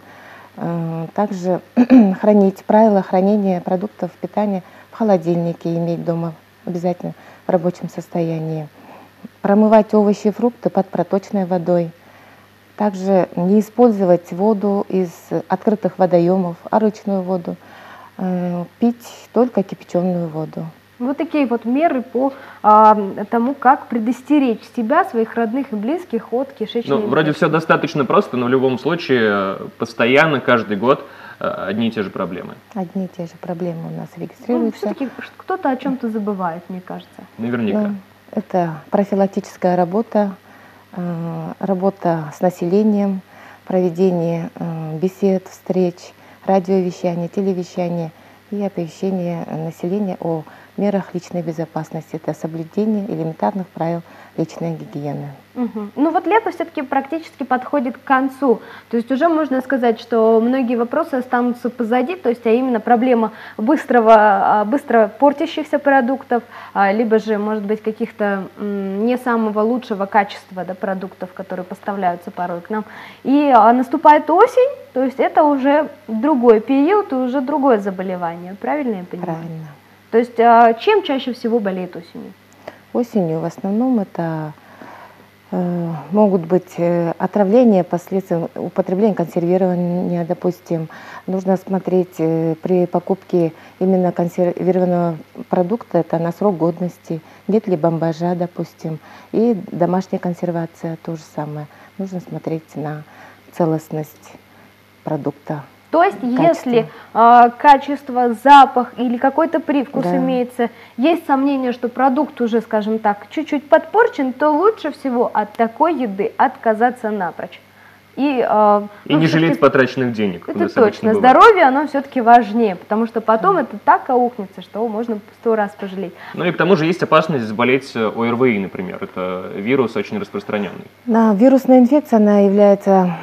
Также [clears throat] хранить правила хранения продуктов питания в холодильнике иметь дома обязательно в рабочем состоянии. Промывать овощи и фрукты под проточной водой. Также не использовать воду из открытых водоемов, а ручную воду. Э, пить только кипяченую воду. Вот такие вот меры по а, тому, как предостеречь себя, своих родных и близких от кишечной Ну, вроде все достаточно просто, но в любом случае э, постоянно, каждый год Э, одни и те же проблемы. Одни и те же проблемы у нас регистрируются. Ну, все-таки кто-то о чем-то забывает, мне кажется. Наверняка. Ну, это профилактическая работа, э, работа с населением, проведение э, бесед, встреч, радиовещание, телевещание и оповещение населения о мерах личной безопасности. Это соблюдение элементарных правил личной гигиены. Угу. Ну вот лето все-таки практически подходит к концу. То есть уже можно сказать, что многие вопросы останутся позади, то есть а именно проблема быстрого, а, быстро портящихся продуктов, а, либо же, может быть, каких-то не самого лучшего качества да, продуктов, которые поставляются порой к нам. И а, наступает осень, то есть это уже другой период и уже другое заболевание. Правильно я понимаю? Правильно. То есть чем чаще всего болеет осенью? Осенью в основном это э, могут быть э, отравления, последствия употребления консервирования, допустим. Нужно смотреть э, при покупке именно консервированного продукта, это на срок годности, нет ли бомбажа, допустим. И домашняя консервация то же самое. Нужно смотреть на целостность продукта. То есть, качество. если э, качество, запах или какой-то привкус да. имеется, есть сомнение, что продукт уже, скажем так, чуть-чуть подпорчен, то лучше всего от такой еды отказаться напрочь. И, э, и ну, не жалеть потраченных денег. Это точно. Здоровье, оно все-таки важнее, потому что потом mm. это так аукнется, что можно сто раз пожалеть. Ну и к тому же есть опасность заболеть э, ОРВИ, например. Это вирус очень распространенный. Да, вирусная инфекция, она является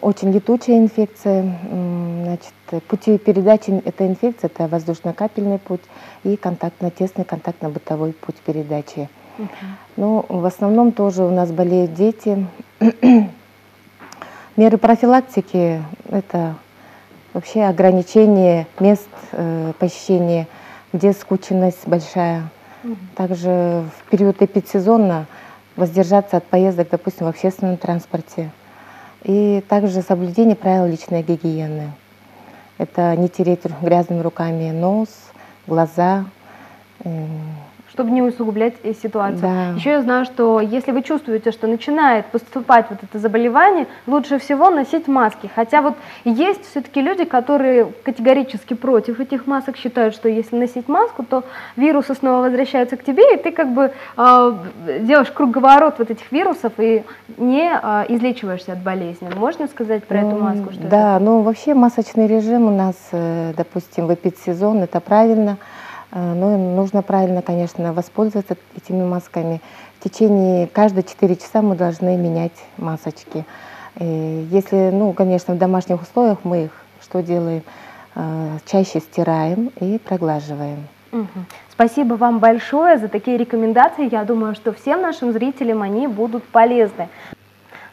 очень летучей инфекцией. Значит, пути передачи этой инфекции – это воздушно-капельный путь и контактно-тесный, контактно-бытовой путь передачи. Uh -huh. Ну, в основном тоже у нас болеют дети. Меры профилактики – это вообще ограничение мест э, посещения, где скученность большая. Также в период эпидсезона воздержаться от поездок, допустим, в общественном транспорте. И также соблюдение правил личной гигиены. Это не тереть грязными руками нос, глаза, э, чтобы не усугублять э, ситуацию. Да. Еще я знаю, что если вы чувствуете, что начинает поступать вот это заболевание, лучше всего носить маски. Хотя вот есть все-таки люди, которые категорически против этих масок, считают, что если носить маску, то вирусы снова возвращаются к тебе, и ты как бы э, делаешь круговорот вот этих вирусов и не э, излечиваешься от болезни. Можно сказать про ну, эту маску? Что да, это? ну вообще масочный режим у нас, э, допустим, в эпидсезон, это правильно. Э, ну, нужно правильно, конечно, воспользоваться этими масками. В течение каждые 4 часа мы должны менять масочки. И если, ну, конечно, в домашних условиях мы их что делаем? Э, чаще стираем и проглаживаем. Спасибо вам большое за такие рекомендации. Я думаю, что всем нашим зрителям они будут полезны.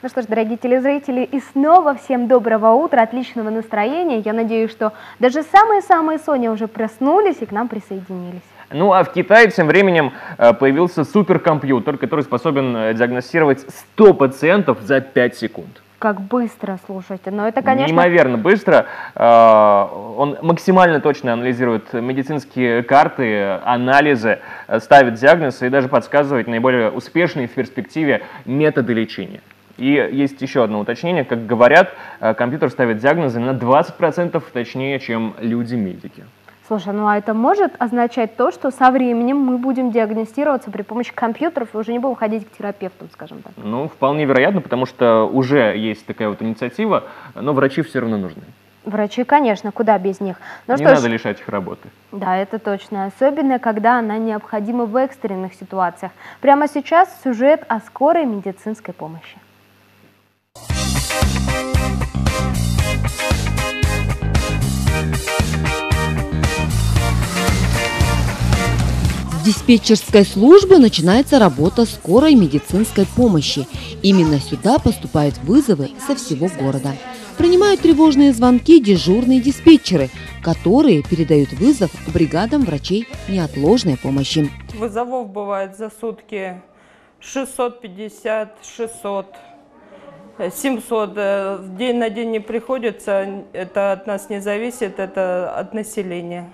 Ну что ж, дорогие телезрители, и снова всем доброго утра, отличного настроения. Я надеюсь, что даже самые-самые Соня уже проснулись и к нам присоединились. Ну а в Китае тем временем э, появился суперкомпьютер, который способен э, диагностировать 100 пациентов за 5 секунд. Как быстро, слушайте. Но это, конечно... Неимоверно быстро. Э, он максимально точно анализирует медицинские карты, анализы, ставит диагнозы и даже подсказывает наиболее успешные в перспективе методы лечения. И есть еще одно уточнение. Как говорят, э, компьютер ставит диагнозы на 20% точнее, чем люди-медики. Слушай, ну а это может означать то, что со временем мы будем диагностироваться при помощи компьютеров и уже не будем ходить к терапевтам, скажем так? Ну, вполне вероятно, потому что уже есть такая вот инициатива, но врачи все равно нужны. Врачи, конечно, куда без них. Но не надо ж... лишать их работы. Да, это точно. Особенно, когда она необходима в экстренных ситуациях. Прямо сейчас сюжет о скорой медицинской помощи. Диспетчерской службы начинается работа скорой медицинской помощи. Именно сюда поступают вызовы со всего города. Принимают тревожные звонки дежурные диспетчеры, которые передают вызов бригадам врачей неотложной помощи. Вызовов бывает за сутки 650, 600, 700. День на день не приходится, это от нас не зависит, это от населения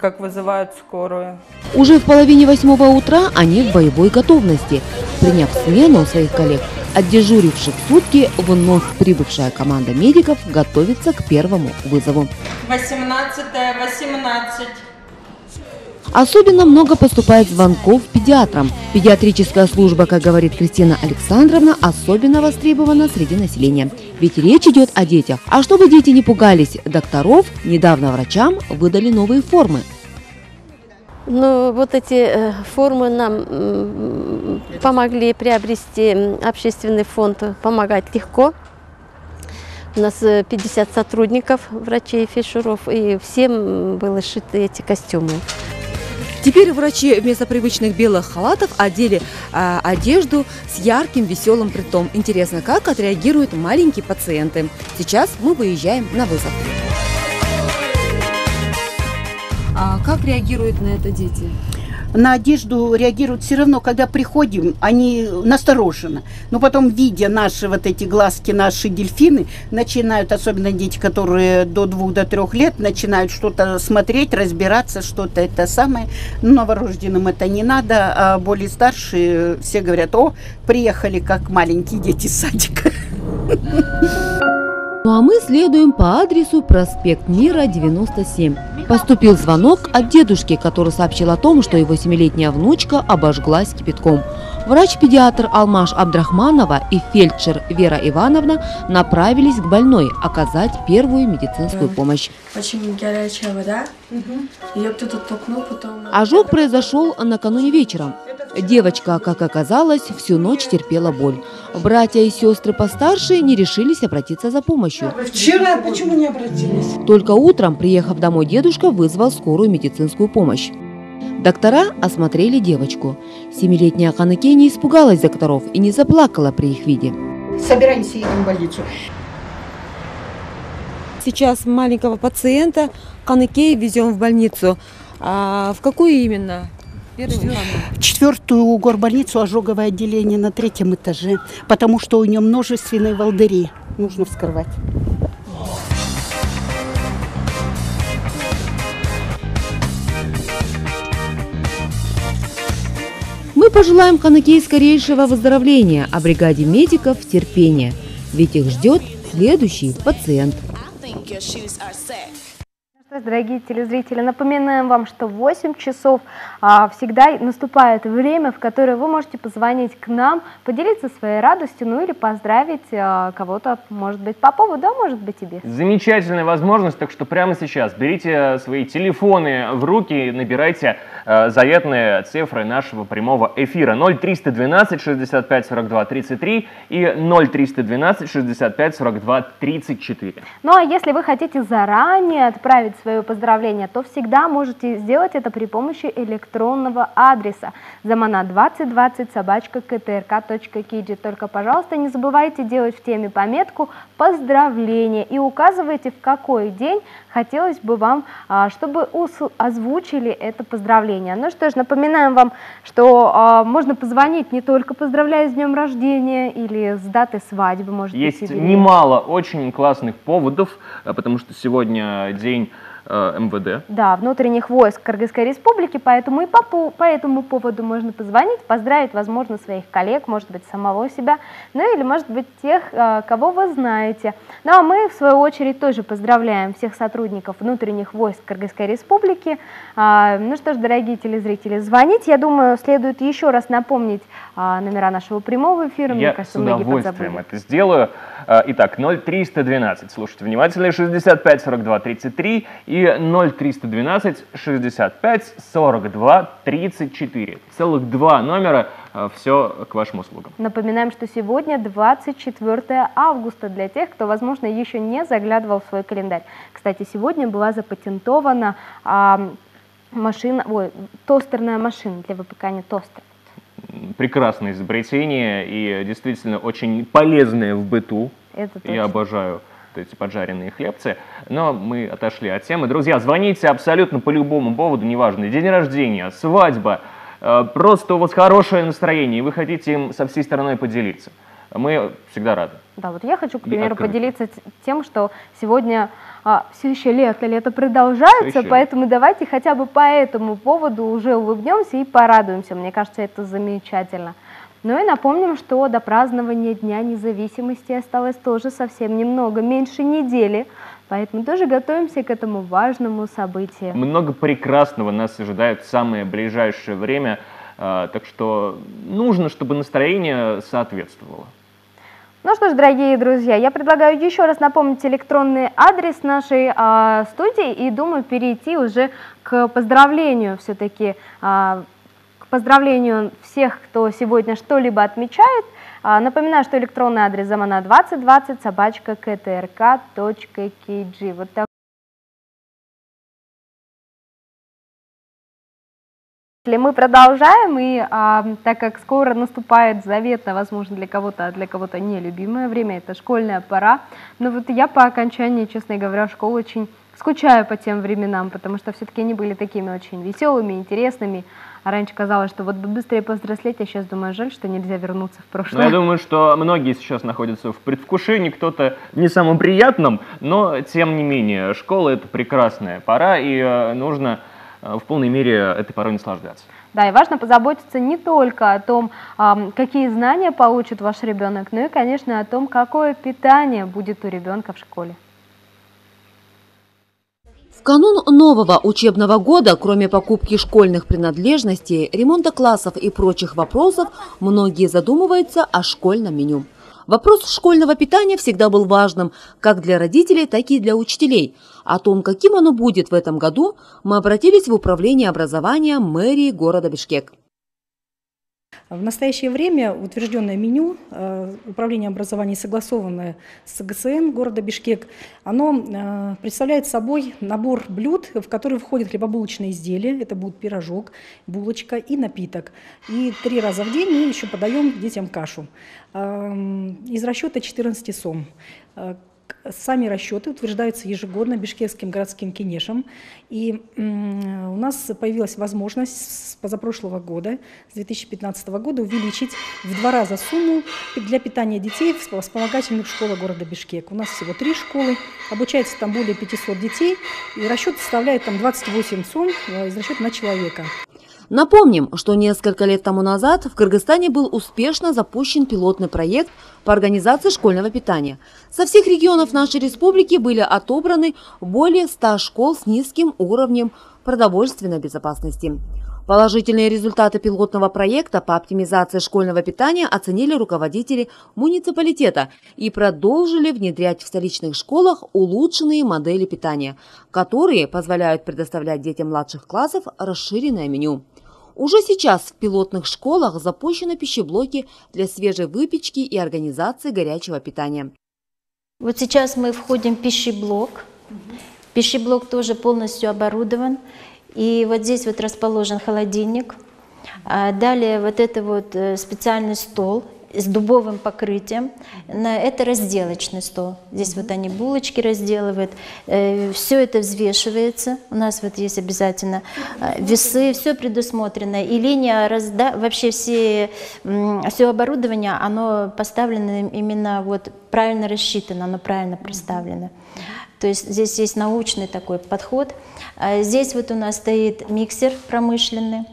как вызывают скорую. Уже в половине восьмого утра они в боевой готовности. Приняв смену у своих коллег, отдежуривших сутки, вновь прибывшая команда медиков готовится к первому вызову. 18 18 Особенно много поступает звонков педиатрам. Педиатрическая служба, как говорит Кристина Александровна, особенно востребована среди населения. Ведь речь идет о детях. А чтобы дети не пугались докторов, недавно врачам выдали новые формы. Ну, вот эти э, формы нам помогли приобрести общественный фонд «Помогать легко». У нас 50 э, сотрудников, врачей, фельдшеров, и всем были сшиты эти костюмы. Теперь врачи вместо привычных белых халатов одели э, одежду с ярким веселым притом. Интересно, как отреагируют маленькие пациенты. Сейчас мы выезжаем на вызов. А как реагируют на это дети? На одежду реагируют все равно, когда приходим, они настороженно. Но потом, видя наши вот эти глазки, наши дельфины, начинают, особенно дети, которые до двух, до трех лет, начинают что-то смотреть, разбираться, что-то это самое. Новорожденным это не надо, а более старшие все говорят, о, приехали как маленькие дети садика. [laughs] Ну а мы следуем по адресу проспект Мира, 97. Поступил звонок от дедушки, который сообщил о том, что его семилетняя внучка обожглась кипятком. Врач-педиатр Алмаш Абдрахманова и фельдшер Вера Ивановна направились к больной оказать первую медицинскую помощь. Очень горячая вода. Ее кто-то толкнул, потом... Ожог произошел накануне вечером. Девочка, как оказалось, всю ночь терпела боль. Братья и сестры постарше не решились обратиться за помощью. Вчера почему не обратились? Только утром, приехав домой, дедушка вызвал скорую медицинскую помощь. Доктора осмотрели девочку. Семилетняя Ханеке не испугалась докторов и не заплакала при их виде. Собираемся едем в больницу. Сейчас маленького пациента Ханекей везем в больницу. А в какую именно? Четвертую горбольницу ожоговое отделение на третьем этаже, потому что у нее множественные волдыри. Нужно вскрывать. Мы пожелаем Ханакей скорейшего выздоровления, а бригаде медиков терпения, ведь их ждет следующий пациент. Дорогие телезрители, напоминаем вам, что в 8 часов а, всегда наступает время, в которое вы можете позвонить к нам, поделиться своей радостью, ну или поздравить а, кого-то, может быть, по поводу, да, может быть, тебе. Замечательная возможность, так что прямо сейчас берите свои телефоны в руки, набирайте а, заветные цифры нашего прямого эфира 0312 65 42 33 и 0312 65 42 34. Ну а если вы хотите заранее отправить свое поздравление, то всегда можете сделать это при помощи электронного адреса замана2020 собачка ktrk.kg. Только, пожалуйста, не забывайте делать в теме пометку «Поздравление» и указывайте, в какой день хотелось бы вам, а, чтобы озвучили это поздравление. Ну что ж, напоминаем вам, что а, можно позвонить не только поздравляя с днем рождения или с датой свадьбы, может Есть быть. немало очень классных поводов, а, потому что сегодня день э, МВД. Да, внутренних войск Кыргызской республики, поэтому и по, по этому поводу можно позвонить, поздравить, возможно, своих коллег, может быть, самого себя, ну или, может быть, тех, э, кого вы знаете. Ну а мы, в свою очередь, тоже поздравляем всех сотрудников внутренних войск Кыргызской республики. А, ну что ж, дорогие телезрители, звонить, я думаю, следует еще раз напомнить номера нашего прямого эфира. Я кажется, с удовольствием это сделаю. А, итак, 0312, слушайте внимательно, 65 42 33 и 0312 65 42 34. Целых два номера, а, все к вашим услугам. Напоминаем, что сегодня 24 августа для тех, кто, возможно, еще не заглядывал в свой календарь. Кстати, сегодня была запатентована а, машина, ой, тостерная машина для выпекания тоста прекрасное изобретение и действительно очень полезное в быту. Это точно. Я обожаю эти поджаренные хлебцы. Но мы отошли от темы. Друзья, звоните абсолютно по любому поводу, неважно, день рождения, свадьба, э, просто у вас хорошее настроение, и вы хотите им со всей стороной поделиться. Мы всегда рады. Да, вот я хочу, к примеру, поделиться тем, что сегодня а, все еще лето, лето продолжается, поэтому давайте хотя бы по этому поводу уже улыбнемся и порадуемся. Мне кажется, это замечательно. Ну и напомним, что до празднования Дня независимости осталось тоже совсем немного, меньше недели. Поэтому тоже готовимся к этому важному событию. Много прекрасного нас ожидает в самое ближайшее время, а, так что нужно, чтобы настроение соответствовало. Ну что ж, дорогие друзья, я предлагаю еще раз напомнить электронный адрес нашей э, студии и думаю перейти уже к поздравлению все-таки, э, к поздравлению всех, кто сегодня что-либо отмечает. Э, напоминаю, что электронный адрес замана 2020 собачка ktrk.kg. Вот так. Мы продолжаем, и а, так как скоро наступает заветно, возможно, для кого-то, а для кого-то нелюбимое время, это школьная пора, но вот я по окончании, честно говоря, школы очень скучаю по тем временам, потому что все-таки они были такими очень веселыми, интересными. А раньше казалось, что вот бы быстрее повзрослеть, а сейчас думаю, жаль, что нельзя вернуться в прошлое. Ну, я думаю, что многие сейчас находятся в предвкушении, кто-то не самым приятным, но тем не менее, школа это прекрасная пора, и э, нужно в полной мере этой порой наслаждаться. Да, и важно позаботиться не только о том, какие знания получит ваш ребенок, но и, конечно, о том, какое питание будет у ребенка в школе. В канун нового учебного года, кроме покупки школьных принадлежностей, ремонта классов и прочих вопросов, многие задумываются о школьном меню. Вопрос школьного питания всегда был важным как для родителей, так и для учителей. О том, каким оно будет в этом году, мы обратились в Управление образования мэрии города Бишкек. В настоящее время утвержденное меню э, Управления образования, согласованное с ГСН города Бишкек, оно э, представляет собой набор блюд, в которые входят хлебобулочные изделия, это будет пирожок, булочка и напиток. И три раза в день мы еще подаем детям кашу. Эм, из расчета 14 сом. Сами расчеты утверждаются ежегодно Бишкекским городским кинешем. И у нас появилась возможность с позапрошлого года, с 2015 года, увеличить в два раза сумму для питания детей в вспомогательных школах города Бишкек. У нас всего три школы, обучается там более 500 детей, и расчет составляет там 28 сум э, из расчета на человека. Напомним, что несколько лет тому назад в Кыргызстане был успешно запущен пилотный проект по организации школьного питания. Со всех регионов нашей республики были отобраны более 100 школ с низким уровнем продовольственной безопасности. Положительные результаты пилотного проекта по оптимизации школьного питания оценили руководители муниципалитета и продолжили внедрять в столичных школах улучшенные модели питания, которые позволяют предоставлять детям младших классов расширенное меню. Уже сейчас в пилотных школах запущены пищеблоки для свежей выпечки и организации горячего питания. Вот сейчас мы входим в пищеблок. Пищеблок тоже полностью оборудован. И вот здесь вот расположен холодильник. А далее вот это вот э, специальный стол с дубовым покрытием. Это разделочный стол. Здесь вот они булочки разделывают. Э, все это взвешивается. У нас вот есть обязательно э, весы, все предусмотрено. И линия, разда... вообще все, все оборудование, оно поставлено именно вот правильно рассчитано, оно правильно представлено. То есть здесь есть научный такой подход. А здесь вот у нас стоит миксер промышленный.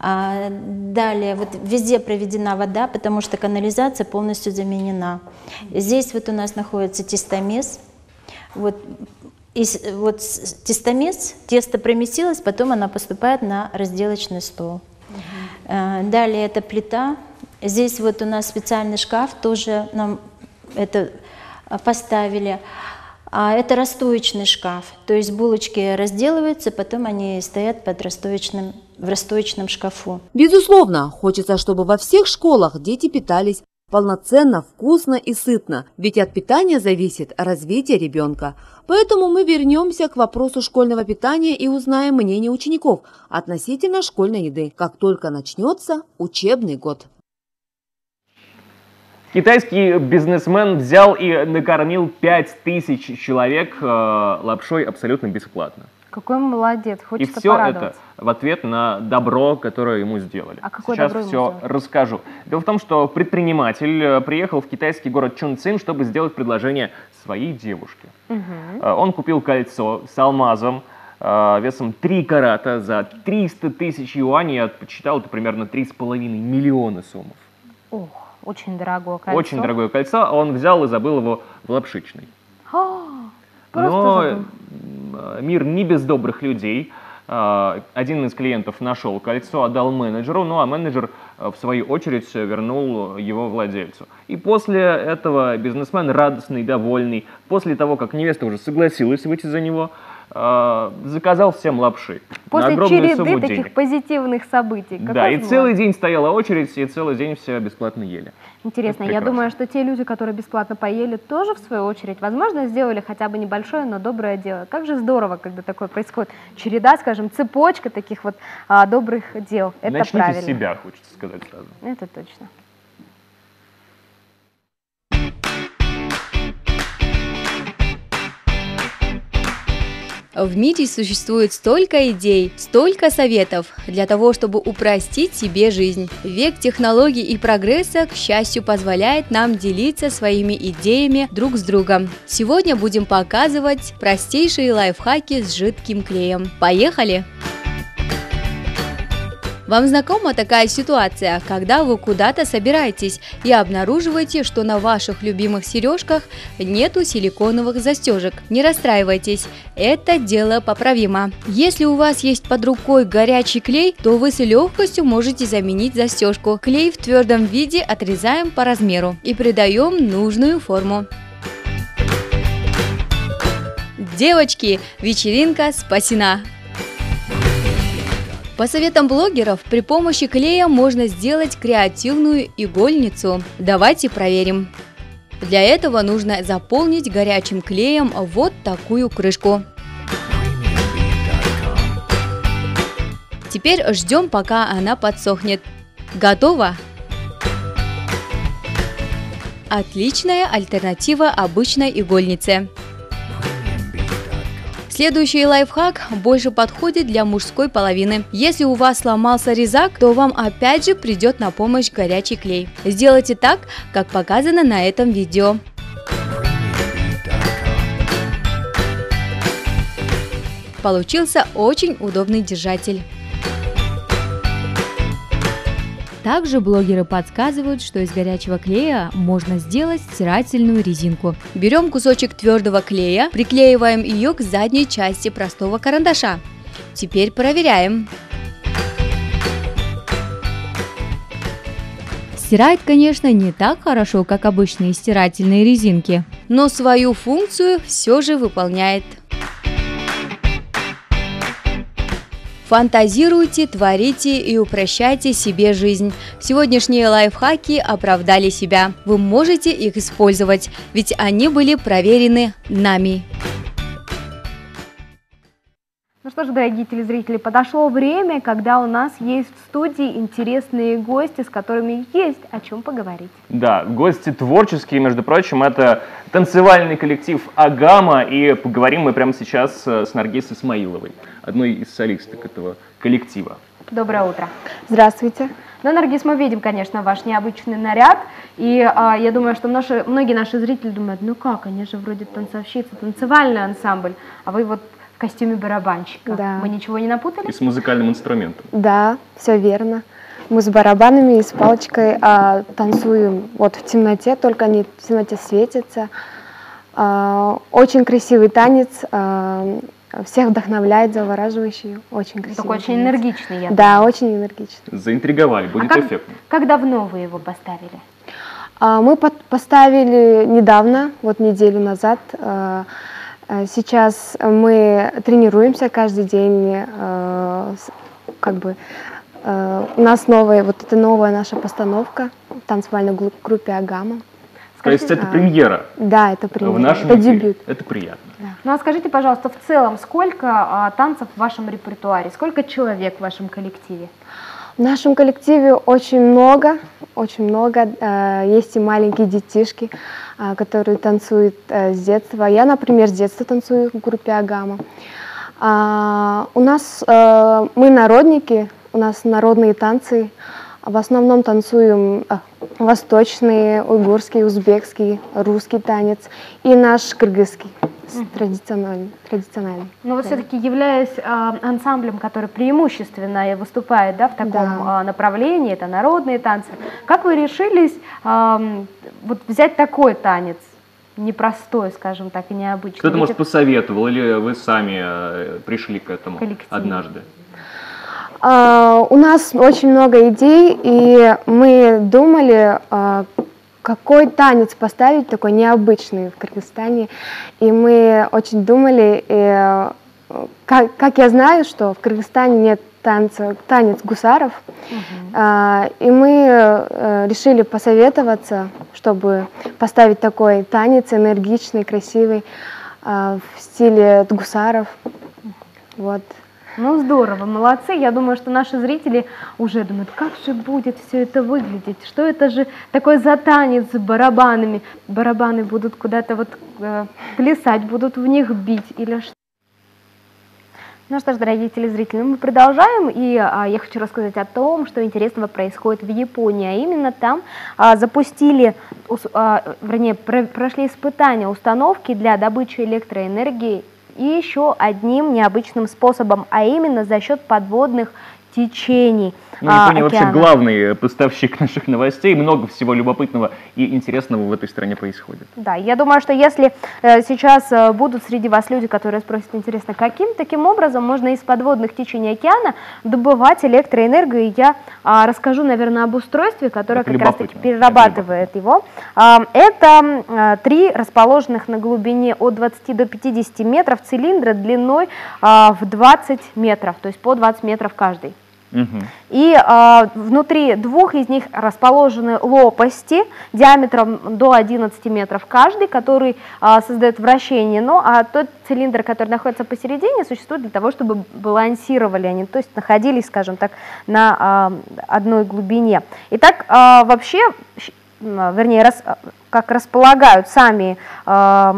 А далее вот везде проведена вода, потому что канализация полностью заменена. Здесь вот у нас находится тестомес. Вот, и, вот тестомес, тесто промесилось, потом она поступает на разделочный стол. А, далее это плита. Здесь вот у нас специальный шкаф, тоже нам это поставили. А это расстоечный шкаф, то есть булочки разделываются, потом они стоят под расстоечным, в расстоечном шкафу. Безусловно, хочется, чтобы во всех школах дети питались полноценно, вкусно и сытно, ведь от питания зависит развитие ребенка. Поэтому мы вернемся к вопросу школьного питания и узнаем мнение учеников относительно школьной еды, как только начнется учебный год. Китайский бизнесмен взял и накормил 5000 человек э, лапшой абсолютно бесплатно. Какой молодец, хочется И все это в ответ на добро, которое ему сделали. А какое Сейчас добро все расскажу. Дело в том, что предприниматель э, приехал в китайский город Чунцин, чтобы сделать предложение своей девушке. Угу. Он купил кольцо с алмазом, э, весом 3 карата за 300 тысяч юаней, я подсчитал, это примерно 3,5 миллиона сомов. Ох. Очень дорогое кольцо. Очень дорогое кольцо, а он взял и забыл его в лапшичной. А, Но мир не без добрых людей. А, один из клиентов нашел кольцо, отдал менеджеру, ну а менеджер, в свою очередь, вернул его владельцу. И после этого бизнесмен радостный, довольный, после того, как невеста уже согласилась выйти за него, э, заказал всем лапши. После на череды таких денег. позитивных событий. Да, Какой и целый день стояла очередь, и целый день все бесплатно ели. Интересно, я думаю, что те люди, которые бесплатно поели, тоже в свою очередь, возможно, сделали хотя бы небольшое, но доброе дело. Как же здорово, когда такое происходит. Череда, скажем, цепочка таких вот а, добрых дел. Это Начните правильно. себя, хочется сказать сразу. Это точно. В мире существует столько идей, столько советов для того, чтобы упростить себе жизнь. Век технологий и прогресса, к счастью, позволяет нам делиться своими идеями друг с другом. Сегодня будем показывать простейшие лайфхаки с жидким клеем. Поехали! Вам знакома такая ситуация, когда вы куда-то собираетесь и обнаруживаете, что на ваших любимых сережках нету силиконовых застежек? Не расстраивайтесь, это дело поправимо. Если у вас есть под рукой горячий клей, то вы с легкостью можете заменить застежку. Клей в твердом виде отрезаем по размеру и придаем нужную форму. Девочки, вечеринка спасена! По советам блогеров, при помощи клея можно сделать креативную игольницу. Давайте проверим. Для этого нужно заполнить горячим клеем вот такую крышку. Теперь ждем, пока она подсохнет. Готово? Отличная альтернатива обычной игольнице. Следующий лайфхак больше подходит для мужской половины. Если у вас сломался резак, то вам опять же придет на помощь горячий клей. Сделайте так, как показано на этом видео. Получился очень удобный держатель. Также блогеры подсказывают, что из горячего клея можно сделать стирательную резинку. Берем кусочек твердого клея, приклеиваем ее к задней части простого карандаша. Теперь проверяем. Стирает, конечно, не так хорошо, как обычные стирательные резинки, но свою функцию все же выполняет. Фантазируйте, творите и упрощайте себе жизнь. Сегодняшние лайфхаки оправдали себя. Вы можете их использовать, ведь они были проверены нами. Ну что ж, дорогие телезрители, подошло время, когда у нас есть в студии интересные гости, с которыми есть о чем поговорить. Да, гости творческие, между прочим, это танцевальный коллектив Агама, и поговорим мы прямо сейчас э, с Наргиз Исмаиловой, одной из солисток этого коллектива. Доброе утро. Здравствуйте. Но, Наргиз, мы видим, конечно, ваш необычный наряд, и а, я думаю, что наши, многие наши зрители думают, ну как, они же вроде танцовщица, танцевальный ансамбль, а вы вот в костюме барабанщика. Да. Мы ничего не напутали? И с музыкальным инструментом. Да, все верно. Мы с барабанами и с палочкой а, танцуем вот в темноте, только они в темноте светятся. А, очень красивый танец, а, всех вдохновляет, завораживающий, очень красивый. Такой очень танец. энергичный, я Да, очень энергичный. Заинтриговали, будет а как, эффектно. как давно вы его поставили? А, Мы под- поставили недавно, вот неделю назад. А, Сейчас мы тренируемся каждый день, с- как бы а, у нас новая, вот это новая наша постановка в танцевальной гру- группе Агама. То есть это А, премьера Да, это премьера, в нашем это эфире. дебют. Это приятно. Ну а скажите, пожалуйста, в целом, сколько а, танцев в вашем репертуаре, сколько человек в вашем коллективе? В нашем коллективе очень много, очень много. Э, Есть и маленькие детишки, а, которые танцуют э, с детства. Я, например, с детства танцую в группе Агама. А, У нас э, мы народники, у нас народные танцы. В основном танцуем э, восточный, уйгурский, узбекский, русский танец и наш кыргызский с- традициональный. традициональный. Ну вот Да. все-таки являясь а, ансамблем, который преимущественно выступает да, в таком а, направлении, это народные танцы, как вы решились ам, вот взять такой танец? Непростой, скажем так, и необычный. Кто-то, может, посоветовал, или вы сами э, пришли к этому Коллектив. однажды? А, У нас очень много идей, и мы думали, а, какой танец поставить такой необычный в Кыргызстане. И мы очень думали, и, э, как, как я знаю, что в Кыргызстане нет танца, танец гусаров, а, и мы э, решили посоветоваться, чтобы поставить такой танец энергичный, красивый, а, в стиле гусаров. Вот. Ну здорово, молодцы. Я думаю, что наши зрители уже думают, как же будет все это выглядеть, что это же такой за танец с барабанами. Барабаны будут куда-то вот э, плясать, будут в них бить или что? Ну что ж, дорогие телезрители, мы продолжаем, и а, я хочу рассказать о том, что интересного происходит в Японии, а именно там а, запустили, ус- а, вернее, про- прошли испытания установки для добычи электроэнергии и еще одним необычным способом, а именно за счет подводных течений Ну, а, Япония вообще океана. главный поставщик [laughs] наших новостей. Много всего любопытного и интересного в этой стране происходит. Да, я думаю, что если э, сейчас э, будут среди вас люди, которые спросят, интересно, каким таким образом можно из подводных течений океана добывать электроэнергию, я а, расскажу, наверное, об устройстве, которое Это как раз таки любопытно, перерабатывает его. А, это а, три расположенных на глубине от 20 до 50 метров цилиндра длиной а, в 20 метров, то есть по 20 метров каждый. И а, внутри двух из них расположены лопасти диаметром до 11 метров каждый, который а, создает вращение. Ну, а тот цилиндр, который находится посередине, существует для того, чтобы балансировали они, то есть находились, скажем так, на а, одной глубине. Итак, а, вообще, вернее, рас- как располагают сами а,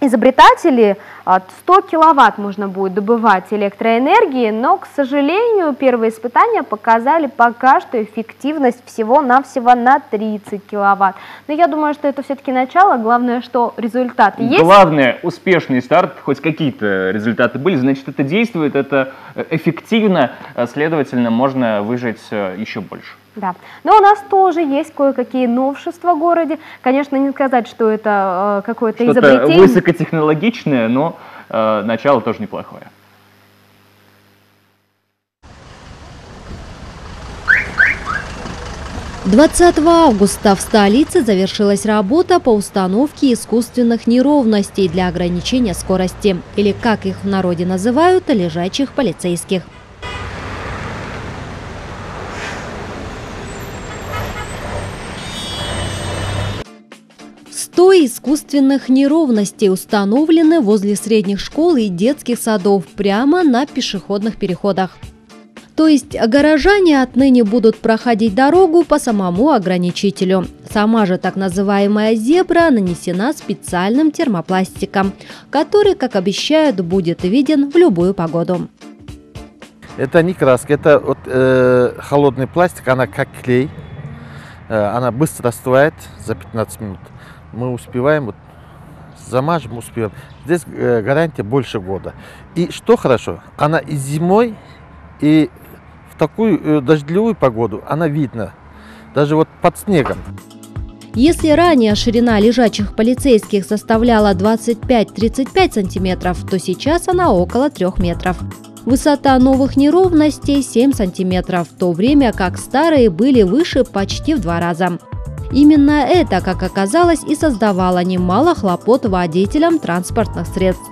изобретатели, а, 100 киловатт можно будет добывать электроэнергии, но, к сожалению, первые испытания показали пока что эффективность всего-навсего на 30 киловатт. Но я думаю, что это все-таки начало, главное, что результаты есть. Главное, успешный старт, хоть какие-то результаты были, значит, это действует, это э, эффективно, э, следовательно, можно выжить э, еще больше. Да. Но у нас тоже есть кое-какие новшества в городе. Конечно, не сказать, что это э, какое-то Что-то изобретение. высокотехнологичное, но э, начало тоже неплохое. – 20 августа в столице завершилась работа по установке искусственных неровностей для ограничения скорости, или как их в народе называют, лежачих полицейских. Сто искусственных неровностей установлены возле средних школ и детских садов прямо на пешеходных переходах. То есть горожане отныне будут проходить дорогу по самому ограничителю. Сама же так называемая зебра нанесена специальным термопластиком, который, как обещают, будет виден в любую погоду. Это не краска, это вот, э, холодный пластик, она как клей. Э, она быстро остывает за 15 минут. Мы успеваем, вот, замажем, успеваем. Здесь э, гарантия больше года. И что хорошо, она и зимой, и в такую э, дождливую погоду она видна. Даже вот под снегом. Если ранее ширина лежачих полицейских составляла 25-35 сантиметров, то сейчас она около 3 метров. Высота новых неровностей 7 сантиметров, в то время как старые были выше почти в два раза. Именно это, как оказалось, и создавало немало хлопот водителям транспортных средств.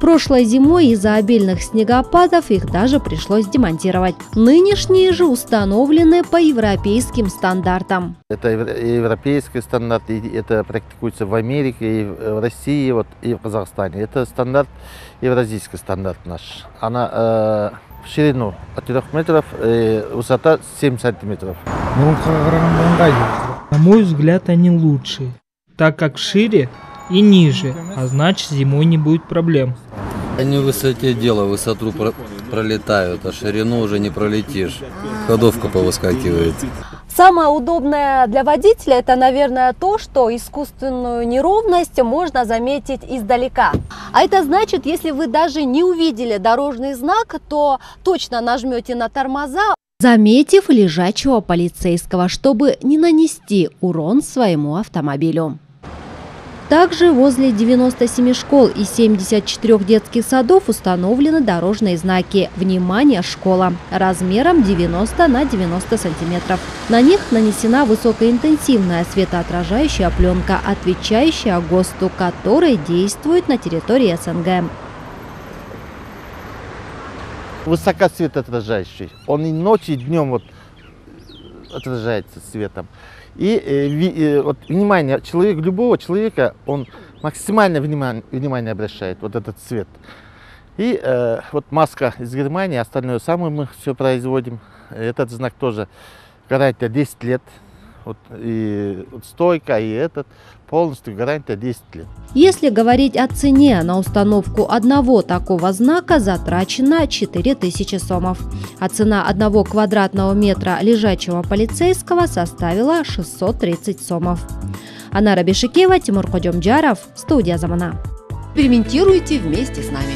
Прошлой зимой из-за обильных снегопадов их даже пришлось демонтировать. Нынешние же установлены по европейским стандартам. Это европейский стандарт, и это практикуется в Америке, и в России, вот, и в Казахстане. Это стандарт, евразийский стандарт наш. Она э, в ширину от 3 метров, э, высота 7 сантиметров. На мой взгляд, они лучшие, так как шире и ниже, а значит зимой не будет проблем. Они в высоте дело, высоту пролетают, а ширину уже не пролетишь. Ходовка повыскакивает. Самое удобное для водителя это, наверное, то, что искусственную неровность можно заметить издалека. А это значит, если вы даже не увидели дорожный знак, то точно нажмете на тормоза, заметив лежачего полицейского, чтобы не нанести урон своему автомобилю. Также возле 97 школ и 74 детских садов установлены дорожные знаки «Внимание! Школа» размером 90 на 90 сантиметров. На них нанесена высокоинтенсивная светоотражающая пленка, отвечающая ГОСТу, который действует на территории СНГ. Высокосветоотражающий. Он и ночью, и днем вот отражается светом. И э, э, вот, внимание, человек, любого человека, он максимально внимание, внимание обращает, вот этот цвет. И э, вот маска из Германии, остальное самое мы все производим. Этот знак тоже гарантия 10 лет. Вот, и вот стойка, и этот полностью гарантия 10 лет. Если говорить о цене на установку одного такого знака, затрачено 4000 сомов, а цена одного квадратного метра лежачего полицейского составила 630 сомов. Анара Бешикева, Тимур Ходемджаров, студия Замана. Экспериментируйте вместе с нами.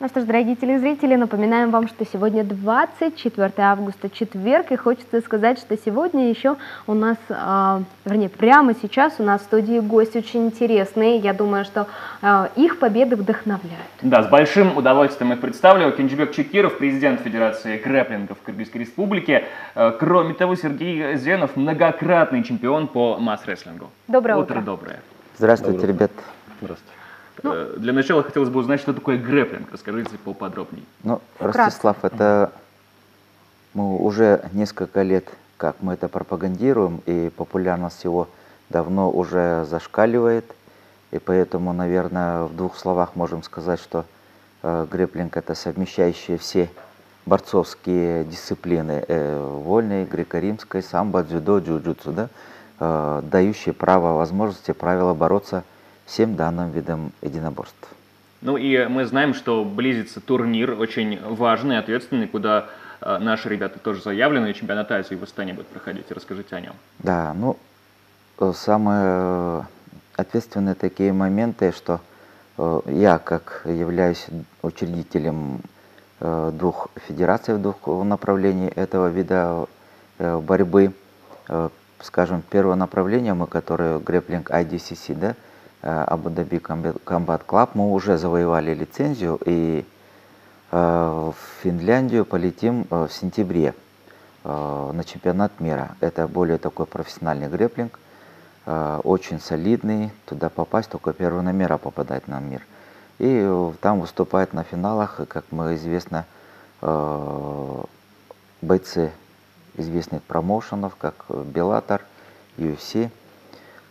Ну что ж, дорогие телезрители, напоминаем вам, что сегодня 24 августа, четверг, и хочется сказать, что сегодня еще у нас, э, вернее, прямо сейчас у нас в студии гости очень интересные. Я думаю, что э, их победы вдохновляют. Да, с большим удовольствием их представлю. Кенджибек Чекиров, президент Федерации грэплинга в Кыргызской Республике. Э, кроме того, Сергей Зенов, многократный чемпион по масс-рестлингу. Доброе утро. утро. доброе. Здравствуйте, Доброе ребят. Здравствуйте. Ну, Для начала хотелось бы узнать, что такое грэплинг. Расскажите поподробнее. Ну, Ростислав, это мы уже несколько лет, как мы это пропагандируем, и популярность его давно уже зашкаливает. И поэтому, наверное, в двух словах можем сказать, что э, грэплинг это совмещающие все борцовские дисциплины, э, вольной, греко-римской, самбо, дзюдо, джиу-джитсу, да, э, дающие право, возможности, правила бороться всем данным видам единоборств. Ну и мы знаем, что близится турнир очень важный, ответственный, куда э, наши ребята тоже заявлены, чемпионат Азии в Астане будет проходить. Расскажите о нем. Да, ну, э, самые ответственные такие моменты, что э, я, как являюсь учредителем э, двух федераций в двух направлений этого вида э, борьбы, э, скажем, первое направление, мы, которое грэплинг ADCC, да, Abu Dhabi Combat Club, мы уже завоевали лицензию и э, в Финляндию полетим э, в сентябре э, на чемпионат мира. Это более такой профессиональный грэплинг, очень солидный, туда попасть только первый номера попадать на мир. И там выступает на финалах, как мы известно, бойцы известных промоушенов, как Беллатор, UFC –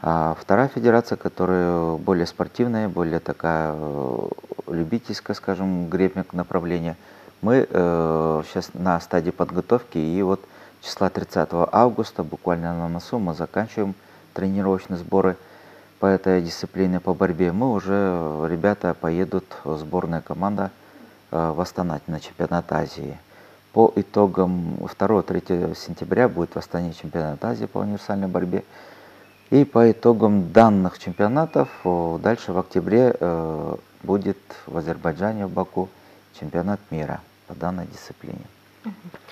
а вторая федерация, которая более спортивная, более такая э, любительская, скажем, гребник направления, мы э, сейчас на стадии подготовки, и вот числа 30 августа, буквально на носу, мы заканчиваем тренировочные сборы. по этой дисциплине по борьбе, мы уже, ребята поедут, сборная команда в Астана на чемпионат Азии. По итогам 2-3 сентября будет в Астане чемпионат Азии по универсальной борьбе. И по итогам данных чемпионатов дальше в октябре будет в Азербайджане, в Баку, чемпионат мира по данной дисциплине.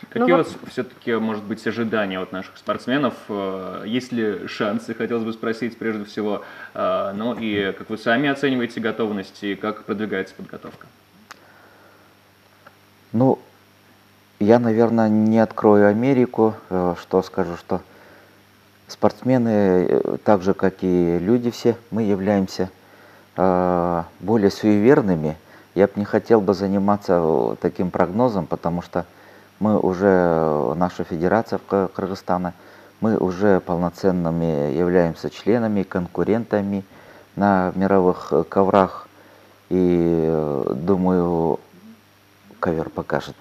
Какие ну, у вас вот... все-таки, может быть, ожидания от наших спортсменов? Э, есть ли шансы, хотелось бы спросить прежде всего. Э, ну и как вы сами оцениваете готовность и как продвигается подготовка? Ну, я, наверное, не открою Америку, э, что скажу, что спортсмены, так же, как и люди все, мы являемся более суеверными. Я бы не хотел бы заниматься таким прогнозом, потому что мы уже, наша федерация в Кыргызстане, мы уже полноценными являемся членами, конкурентами на мировых коврах. И думаю, ковер покажет.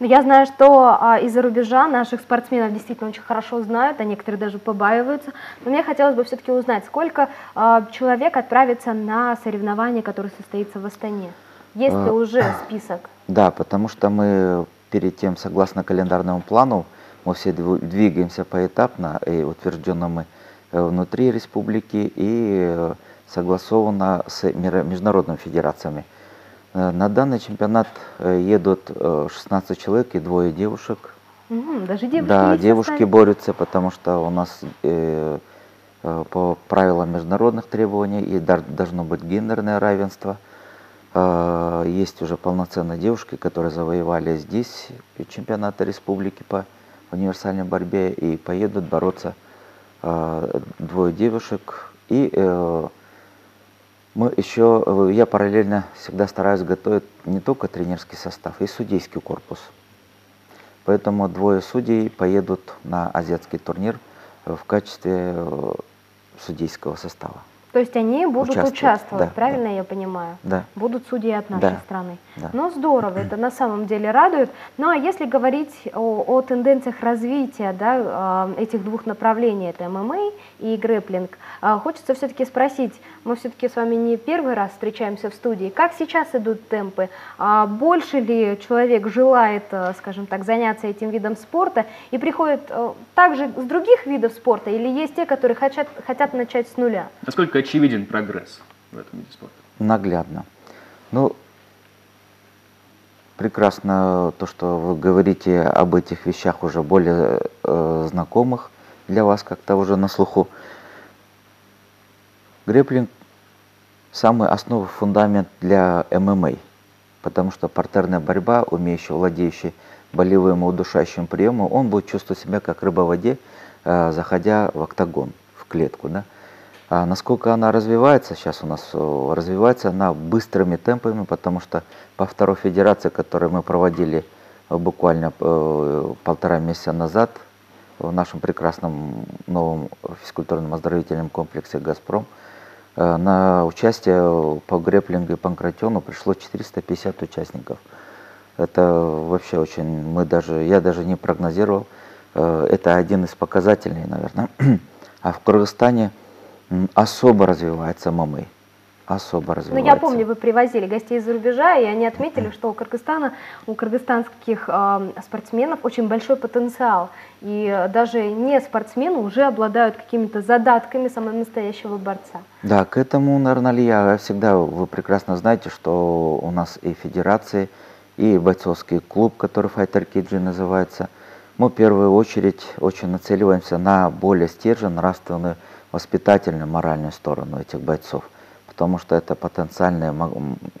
Но я знаю, что а, из-за рубежа наших спортсменов действительно очень хорошо знают, а некоторые даже побаиваются. Но мне хотелось бы все-таки узнать, сколько а, человек отправится на соревнования, которые состоятся в Астане? Есть ли а, уже [clears throat] список? Да, потому что мы перед тем, согласно календарному плану, мы все двигаемся поэтапно, и утвержденно мы э, внутри республики и э, согласовано с международными федерациями. Э, на данный чемпионат едут 16 человек и двое девушек. Угу, даже девушки Да, девушки борются, потому что у нас э, по правилам международных требований и должно быть гендерное равенство – есть уже полноценные девушки, которые завоевали здесь чемпионаты республики по универсальной борьбе и поедут бороться двое девушек. И э, мы еще, я параллельно всегда стараюсь готовить не только тренерский состав, и судейский корпус. Поэтому двое судей поедут на азиатский турнир в качестве э, судейского состава. То есть они будут участвовать, участвовать да, правильно да. я понимаю? Да. Будут судьи от нашей да, страны. Да. Ну здорово, это на самом деле радует. Ну а если говорить о, о тенденциях развития да, а, этих двух направлений, это ММА и грэплинг, а, хочется все-таки спросить, мы все-таки с вами не первый раз встречаемся в студии, как сейчас идут темпы? А больше ли человек желает, скажем так, заняться этим видом спорта и приходит также с других видов спорта или есть те, которые хотят, хотят начать с нуля? Насколько очевиден прогресс в этом виде спорта? Наглядно. Ну, прекрасно то, что вы говорите об этих вещах уже более э, знакомых для вас, как-то уже на слуху. Греплинг – самый основный фундамент для ММА, потому что партерная борьба, умеющий, владеющий болевым и удушающим приемом, он будет чувствовать себя как рыба в воде, э, заходя в октагон, в клетку. Да? А насколько она развивается, сейчас у нас э, развивается она быстрыми темпами, потому что по второй федерации, которую мы проводили э, буквально э, полтора месяца назад в нашем прекрасном новом физкультурном оздоровительном комплексе «Газпром», на участие по греплингу и панкратиону пришло 450 участников. Это вообще очень, мы даже, я даже не прогнозировал. Это один из показателей, наверное. [clears throat] А в Кыргызстане особо развивается мамы. Особо развивается. Ну, я помню, вы привозили гостей из-за рубежа, и они отметили, что у Кыргызстана, у кыргызстанских э, спортсменов очень большой потенциал. И даже не спортсмены уже обладают какими-то задатками самого настоящего борца. Да, к этому, наверное, я всегда, вы прекрасно знаете, что у нас и федерации, и бойцовский клуб, который Fighter Kidji называется, мы в первую очередь очень нацеливаемся на более стержень, нравственную воспитательную, моральную сторону этих бойцов. Потому что это потенциальные,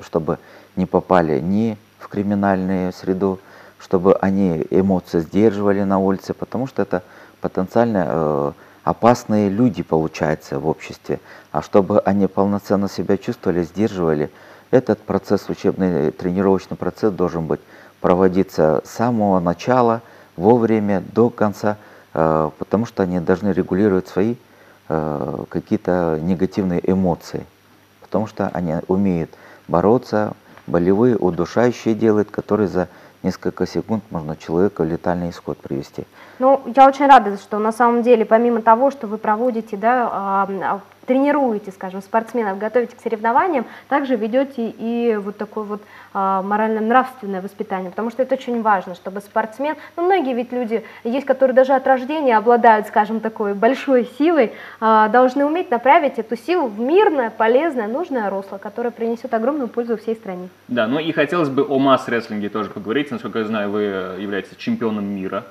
чтобы не попали ни в криминальную среду, чтобы они эмоции сдерживали на улице, потому что это потенциально э, опасные люди, получается, в обществе. А чтобы они полноценно себя чувствовали, сдерживали, этот процесс, учебный тренировочный процесс должен быть проводиться с самого начала, вовремя, до конца, э, потому что они должны регулировать свои Э, какие-то негативные эмоции, потому что они умеют бороться, болевые, удушающие делают, которые за несколько секунд можно человека в летальный исход привести. Ну, я очень рада, что на самом деле, помимо того, что вы проводите да, а, тренируете, скажем, спортсменов, готовите к соревнованиям, также ведете и вот такое вот морально-нравственное воспитание, потому что это очень важно, чтобы спортсмен, ну многие ведь люди есть, которые даже от рождения обладают, скажем, такой большой силой, а, должны уметь направить эту силу в мирное, полезное, нужное русло, которое принесет огромную пользу всей стране. Да, ну и хотелось бы о масс-рестлинге тоже поговорить, насколько я знаю, вы являетесь чемпионом мира.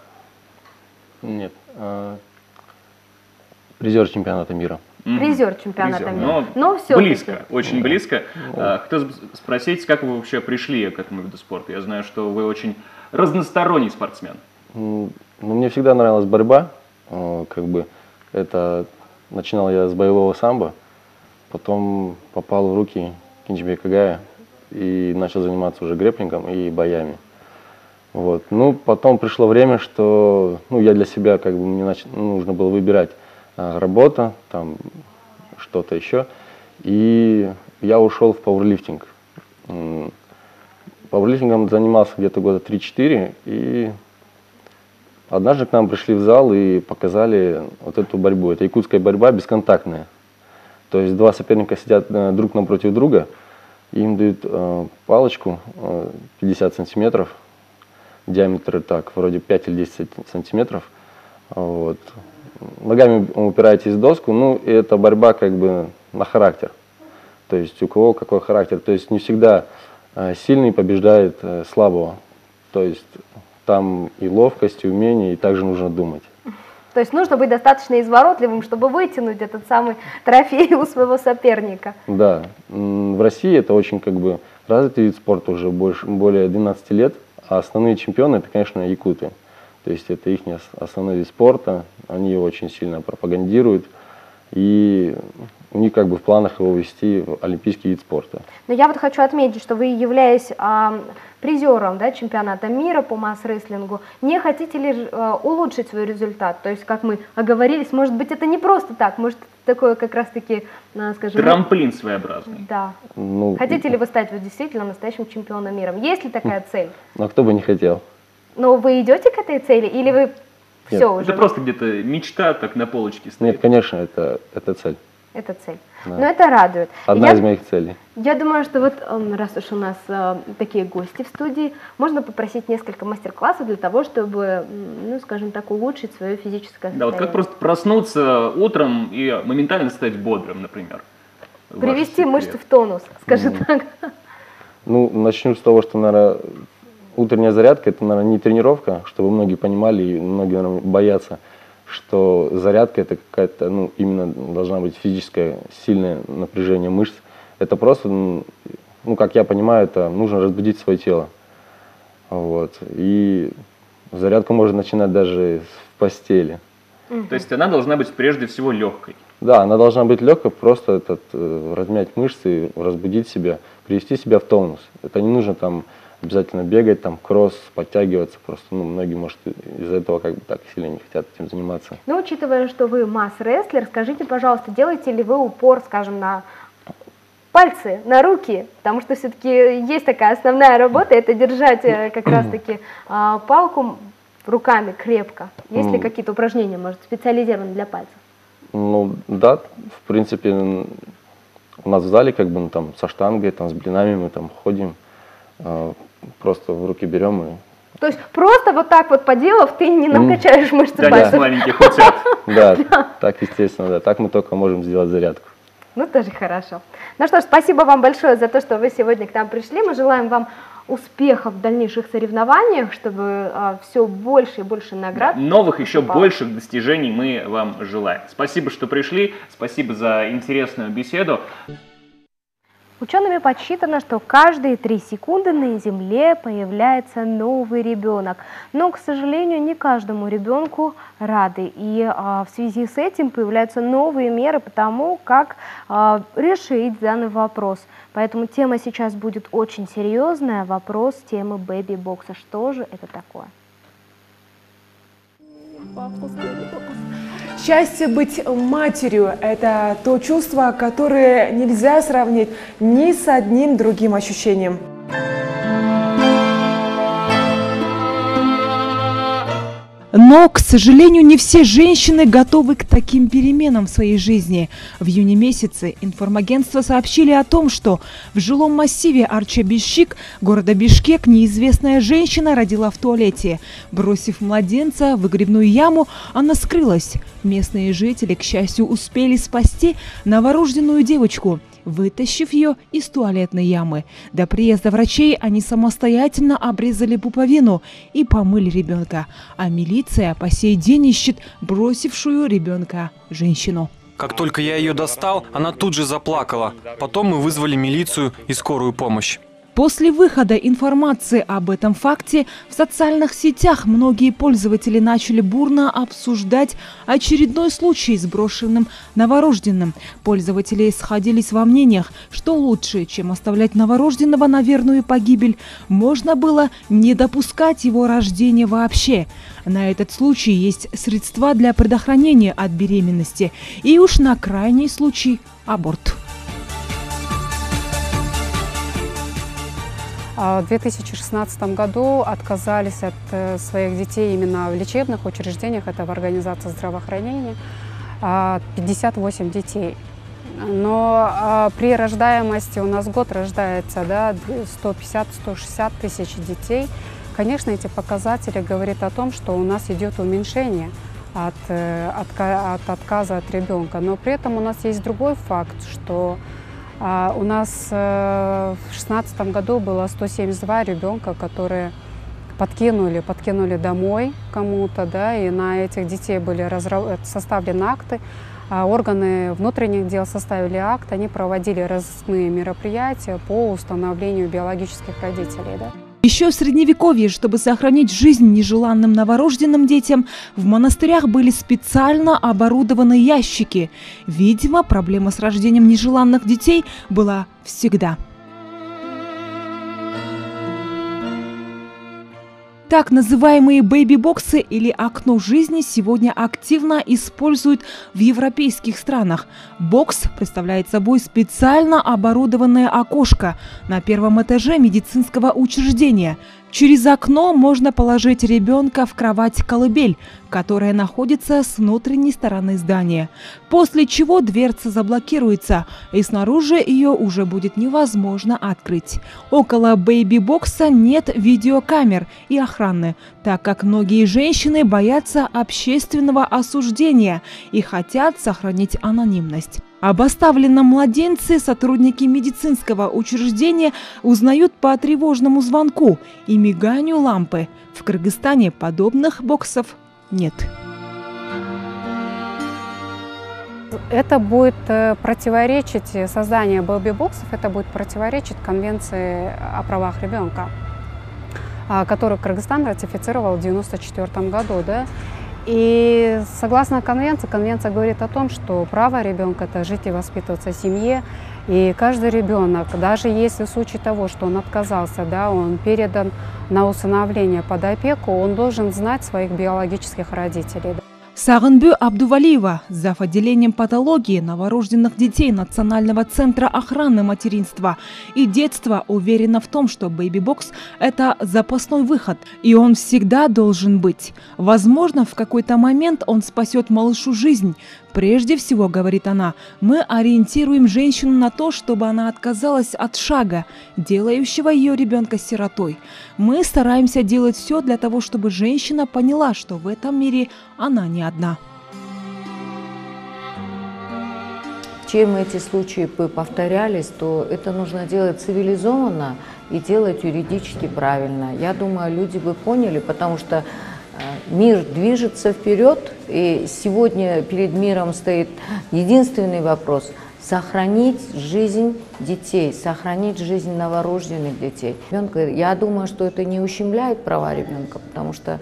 Нет, э, призер чемпионата мира. Призер чемпионата Призер. мира. Но, Но все близко, очень близко. Бы спросить, как вы вообще пришли к этому виду спорта? Я знаю, что вы очень разносторонний спортсмен. Ну, мне всегда нравилась борьба. Э, Как бы это начинал я с боевого самбо, потом попал в руки Кинчбека Кагая и начал заниматься уже греплингом и боями. Вот. Ну, потом пришло время, что ну, я для себя как бы мне нач... нужно было выбирать работа, там что-то еще. И я ушел в пауэрлифтинг. Пауэрлифтингом занимался где-то года 3-4, и однажды к нам пришли в зал и показали вот эту борьбу. Это якутская борьба бесконтактная. То есть два соперника сидят э, друг напротив друга, им дают э, палочку э, 50 сантиметров, диаметр так, вроде 5 или 10 сантиметров. Вот. Ногами упираетесь в доску, ну и это борьба как бы на характер. То есть у кого какой характер. То есть не всегда э, сильный побеждает э, слабого. То есть там и ловкость, и умение, и также нужно думать. То есть нужно быть достаточно изворотливым, чтобы вытянуть этот самый трофей у своего соперника. Да, в России это очень как бы развитый вид спорта уже больше, более 12 лет, а основные чемпионы это, конечно, якуты. То есть это их основной вид спорта, они его очень сильно пропагандируют, и у них как бы в планах его ввести в олимпийский вид спорта. Но я вот хочу отметить, что вы, являясь а, призером да, чемпионата мира по масс-рестлингу, не хотите ли а, улучшить свой результат? То есть, как мы оговорились, может быть, это не просто так, может, это такое как раз-таки, а, скажем... Трамплин своеобразный. Да. Ну, Хотите ли вы стать вот действительно настоящим чемпионом мира? Есть ли такая цель? ну, а кто бы не хотел. Но вы идете к этой цели или вы все уже? Это просто где-то мечта так на полочке стоит. Нет, конечно, это, это цель. Это цель. Да. Но это радует. Одна Я- из моих целей. Я думаю, что вот эм, раз уж у нас э, такие гости в студии, можно попросить несколько мастер-классов для того, чтобы, ну, скажем так, улучшить свое физическое Да, вот состояние. как просто проснуться утром и моментально стать бодрым, например. Привести мышцы в тонус, скажи Мгм. так. Ну, начнем с того, что, наверное, утренняя зарядка, это, наверное, не тренировка, чтобы многие понимали, и многие, наверное, боятся, что зарядка это какая-то, ну, именно должна быть физическое, сильное напряжение мышц. Это просто, ну, как я понимаю, это нужно разбудить свое тело. Вот. И зарядку можно начинать даже в постели. То есть она должна быть прежде всего легкой. Да, она должна быть легкой, просто этот, э, размять мышцы, разбудить себя, привести себя в тонус. Это не нужно там обязательно бегать, там кросс, подтягиваться. Просто ну, многие, может, из-за этого как бы так сильно не хотят этим заниматься. Но учитывая, что вы масс-рестлер, скажите, пожалуйста, делаете ли вы упор, скажем, на пальцы, на руки? Потому что все-таки есть такая основная работа, это держать э, как раз-таки а, палку руками крепко. Есть ли какие-то упражнения, может, специализированные для пальцев? Ну, да, в принципе, у нас в зале как бы ну, там со штангой, там с блинами мы там ходим, э, просто в руки берем и То есть просто вот так вот поделав, ты не накачаешь мышцы Да, пальцев. да. маленьких утят. [laughs] Да, так естественно, да. Так мы только можем сделать зарядку. Ну, тоже хорошо. Ну что ж, спасибо вам большое за то, что вы сегодня к нам пришли. Мы желаем вам успехов в дальнейших соревнованиях, чтобы все больше и больше наград. Новых еще Попало. больших достижений мы вам желаем. Спасибо, что пришли, спасибо за интересную беседу. Учеными подсчитано, что каждые три секунды на Земле появляется новый ребенок. Но, к сожалению, не каждому ребенку рады. И а, в связи с этим появляются новые меры по тому, как а, решить данный вопрос. Поэтому тема сейчас будет очень серьезная. Вопрос темы бэби-бокса. Что же это такое? Счастье быть матерью – это то чувство, которое нельзя сравнить ни с одним другим ощущением. Но, к сожалению, не все женщины готовы к таким переменам в своей жизни. В июне месяце информагентства сообщили о том, что в жилом массиве Арча-Бишик, города Бишкек, неизвестная женщина родила в туалете. Бросив младенца в выгребную яму, она скрылась. Местные жители, к счастью, успели спасти новорожденную девочку – вытащив ее из туалетной ямы. До приезда врачей они самостоятельно обрезали пуповину и помыли ребенка. А милиция по сей день ищет бросившую ребенка женщину. Как только я ее достал, она тут же заплакала. Потом мы вызвали милицию и скорую помощь. После выхода информации об этом факте в социальных сетях многие пользователи начали бурно обсуждать очередной случай с брошенным новорожденным. Пользователи сходились во мнениях, что лучше, чем оставлять новорожденного на верную погибель, можно было не допускать его рождения вообще. На этот случай есть средства для предохранения от беременности и уж на крайний случай аборт. В 2016 году отказались от э, своих детей именно в лечебных учреждениях, это в организации здравоохранения, 58 а, детей. Но а, при рождаемости у нас год рождается да, 150-160 тысяч детей. Конечно, эти показатели говорят о том, что у нас идет уменьшение от, э, от, от отказа от ребенка. Но при этом у нас есть другой факт, что а у нас э, в 2016 году было 172 ребенка, которые подкинули, подкинули домой кому-то, да, и на этих детей были разрав... составлены акты. А органы внутренних дел составили акт, они проводили разные мероприятия по установлению биологических родителей. Да. Еще в Средневековье, чтобы сохранить жизнь нежеланным новорожденным детям, в монастырях были специально оборудованы ящики. Видимо, проблема с рождением нежеланных детей была всегда. Так называемые бэйби-боксы или окно жизни сегодня активно используют в европейских странах. Бокс представляет собой специально оборудованное окошко на первом этаже медицинского учреждения – Через окно можно положить ребенка в кровать-колыбель, которая находится с внутренней стороны здания. После чего дверца заблокируется, и снаружи ее уже будет невозможно открыть. Около бэйби-бокса нет видеокамер и охраны, так как многие женщины боятся общественного осуждения и хотят сохранить анонимность. Об оставленном младенце сотрудники медицинского учреждения узнают по тревожному звонку и миганию лампы. В Кыргызстане подобных боксов нет. Это будет э, противоречить, э, создание бэби-боксов, это будет противоречить Конвенции о правах ребенка, а, которую Кыргызстан ратифицировал в 1994 году. Да? И согласно конвенции, конвенция говорит о том, что право ребенка – это жить и воспитываться в семье. И каждый ребенок, даже если в случае того, что он отказался, да, он передан на усыновление под опеку, он должен знать своих биологических родителей. Сагынбю Абдувалиева, зав. отделением патологии новорожденных детей Национального центра охраны материнства и детства уверена в том, что бэйби-бокс – это запасной выход, и он всегда должен быть. Возможно, в какой-то момент он спасет малышу жизнь, Прежде всего, говорит она, мы ориентируем женщину на то, чтобы она отказалась от шага, делающего ее ребенка сиротой. Мы стараемся делать все для того, чтобы женщина поняла, что в этом мире она не одна. Чем эти случаи повторялись, то это нужно делать цивилизованно и делать юридически правильно. Я думаю, люди бы поняли, потому что Мир движется вперед, и сегодня перед миром стоит единственный вопрос – сохранить жизнь детей, сохранить жизнь новорожденных детей. Ребенка, я думаю, что это не ущемляет права ребенка, потому что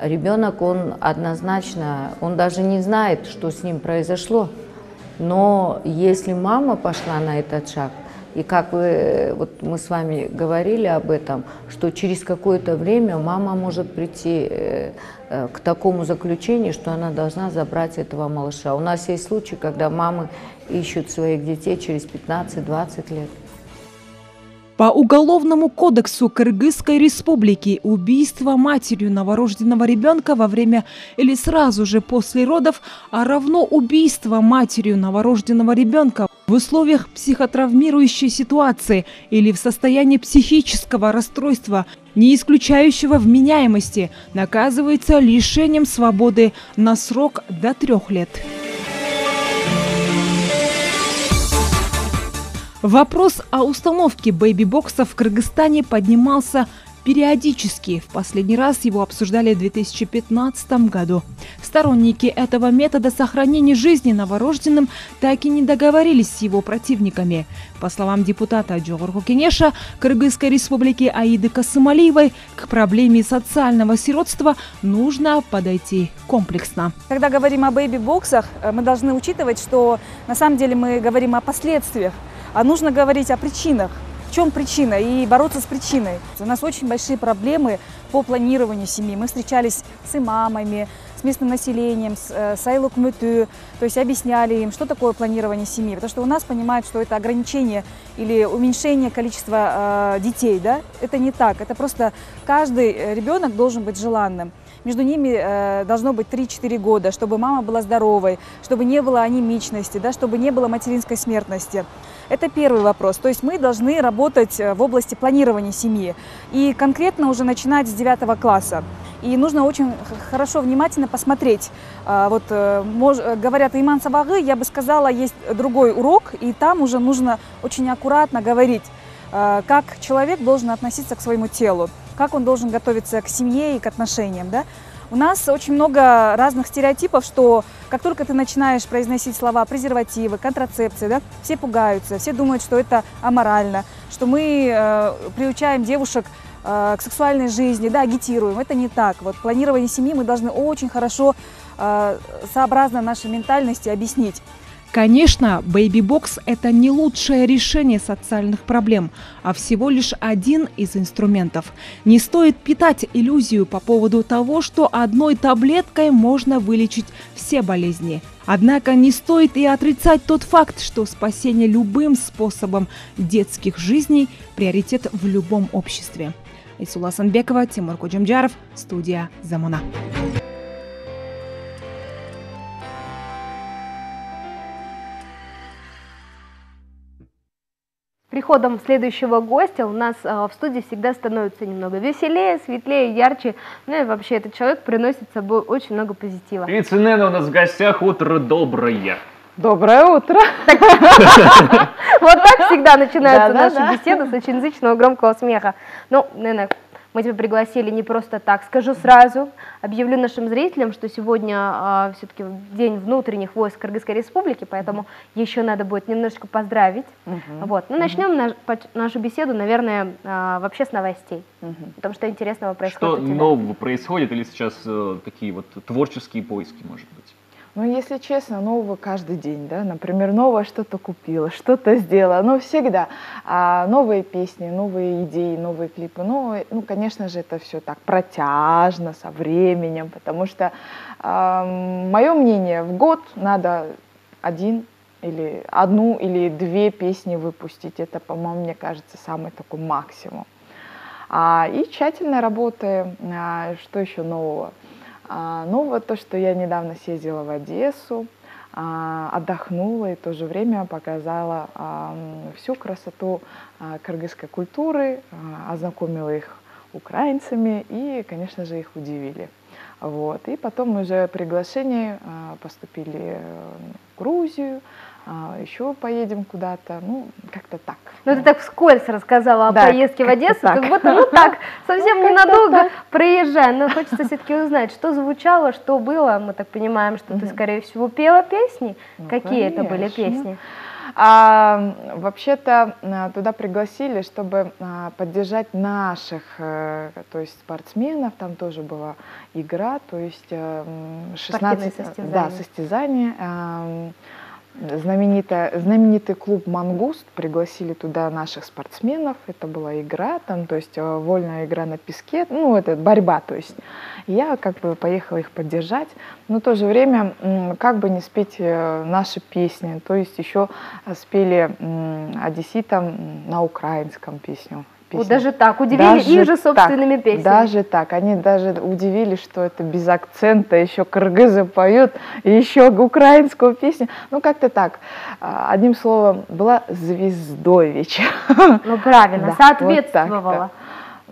ребенок, он однозначно, он даже не знает, что с ним произошло. Но если мама пошла на этот шаг, и как вы, вот мы с вами говорили об этом, что через какое-то время мама может прийти э, э, к такому заключению, что она должна забрать этого малыша. У нас есть случаи, когда мамы ищут своих детей через 15-20 лет. По Уголовному кодексу Кыргызской республики убийство матерью новорожденного ребенка во время или сразу же после родов, а равно убийство матерью новорожденного ребенка в условиях психотравмирующей ситуации или в состоянии психического расстройства, не исключающего вменяемости, наказывается лишением свободы на срок до трех лет. Вопрос о установке бэйби-бокса в Кыргызстане поднимался периодически. В последний раз его обсуждали в 2015 году. Сторонники этого метода сохранения жизни новорожденным так и не договорились с его противниками. По словам депутата Джогорху Кенеша Кыргызской республики Аиды Касымалиевой, к проблеме социального сиротства нужно подойти комплексно. Когда говорим о бэйби-боксах, э, мы должны учитывать, что на самом деле мы говорим о последствиях а нужно говорить о причинах. Чем причина и бороться с причиной. У нас очень большие проблемы по планированию семьи. Мы встречались с имамами, с местным населением, с, э, то есть объясняли им, что такое планирование семьи. Потому что у нас понимают, что это ограничение или уменьшение количества э, детей. Да? Это не так. Это просто каждый э, ребенок должен быть желанным. Между ними э, должно быть 3-4 года, чтобы мама была здоровой, чтобы не было анемичности, да, чтобы не было материнской смертности. Это первый вопрос. То есть мы должны работать э, в области планирования семьи и конкретно уже начинать с 9 класса. И нужно очень хорошо, внимательно посмотреть. Вот э, мож, говорят иман сабагы, я бы сказала, есть другой урок, и там уже нужно очень аккуратно говорить, как человек должен относиться к своему телу, как он должен готовиться к семье и к отношениям. Да? У нас очень много разных стереотипов, что как только ты начинаешь произносить слова презервативы, контрацепция, да, все пугаются, все думают, что это аморально, что мы э, приучаем девушек э, к сексуальной жизни, да, агитируем. Это не так. Вот планирование семьи мы должны очень хорошо, э, сообразно нашей ментальности объяснить. Конечно, бэйби-бокс – это не лучшее решение социальных проблем, а всего лишь один из инструментов. Не стоит питать иллюзию по поводу того, что одной таблеткой можно вылечить все болезни. Однако не стоит и отрицать тот факт, что спасение любым способом детских жизней – приоритет в любом обществе. Исула Санбекова, Тимур Куджамджаров, студия «Замуна». Приходом следующего гостя у нас э, в студии всегда становится немного веселее, светлее, ярче. Ну и вообще этот человек приносит с собой очень много позитива. Певица Нена у нас в гостях. Утро доброе. Доброе утро. [laughs] Вот так всегда начинаются наши беседы с очень зычного громкого смеха. Ну, Нена, мы тебя пригласили не просто так. Скажу сразу, объявлю нашим зрителям, что сегодня а, все-таки день внутренних войск Кыргызской Республики, поэтому еще надо будет немножечко поздравить. Угу. Вот. Ну, начнем угу. наш, нашу беседу, наверное, а, вообще с новостей, угу. потому что интересного происходит. Что нового происходит или сейчас а, такие вот творческие поиски, может быть? Ну, если честно, нового каждый день, да, например, новое что-то купила, что-то сделала, но всегда. А, новые песни, новые идеи, новые клипы, ну, ну, конечно же, это все так протяжно, со временем, потому что, а, мое мнение, в год надо один или одну или две песни выпустить, это, по-моему, мне кажется, самый такой максимум. А, и тщательно работаем, а, что еще нового? А, ну вот то, что я недавно съездила в Одессу, а, отдохнула и в то же время показала всю красоту а, кыргызской культуры, ознакомила их украинцами и, конечно же, их удивили. Вот. И потом уже приглашения поступили в Грузию, а, еще поедем куда-то, ну, как-то так. Ну, ты так вскользь рассказала о да, поездке в Одессу, как, как будто, ну, так, совсем [laughs] ну, ненадолго так. проезжая, но хочется все-таки узнать, что звучало, что было, мы так понимаем, что ты, скорее всего, пела песни, ну, какие конечно. это были песни? А, Вообще-то а, туда пригласили, чтобы а, поддержать наших, э, то есть спортсменов, там тоже была игра, то есть 16 э, состязания. Да, состязания знаменитая, знаменитый клуб «Мангуст», пригласили туда наших спортсменов, это была игра, там, то есть э, вольная игра на песке, ну, это борьба, то есть. Я как бы поехала их поддержать, но в то же время как бы не спеть э, наши песни, то есть еще спели одесситам на украинском песню песни. Вот даже так, удивили даже их же собственными так, песнями. Даже так, они даже удивились, что это без акцента, еще кыргызы поют, и еще украинскую песню. Ну, как-то так. А, одним словом, была звездой вечера. Ну, правильно, [laughs] да, соответствовала. Вот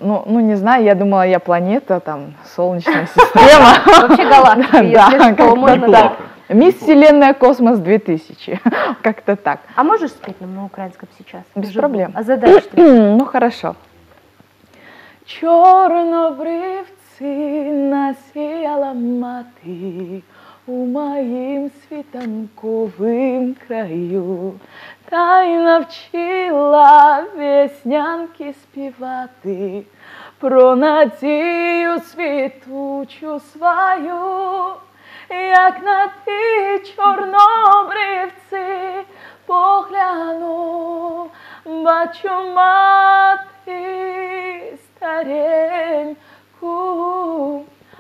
ну, ну, не знаю, я думала, я планета, там, Солнечная [laughs] система. Вообще галактика, если что, можно Мисс Вселенная Космос 2000. [laughs] Как-то так. А можешь спеть нам на украинском сейчас? Без проблем. А задача? [clears throat] Ну, хорошо. Чорнобривці насіяла мати у моїм світанковим краю, та й навчила веснянки співати про надію світучу свою як на ті чорнобривці погляну, бачу мати стареньку,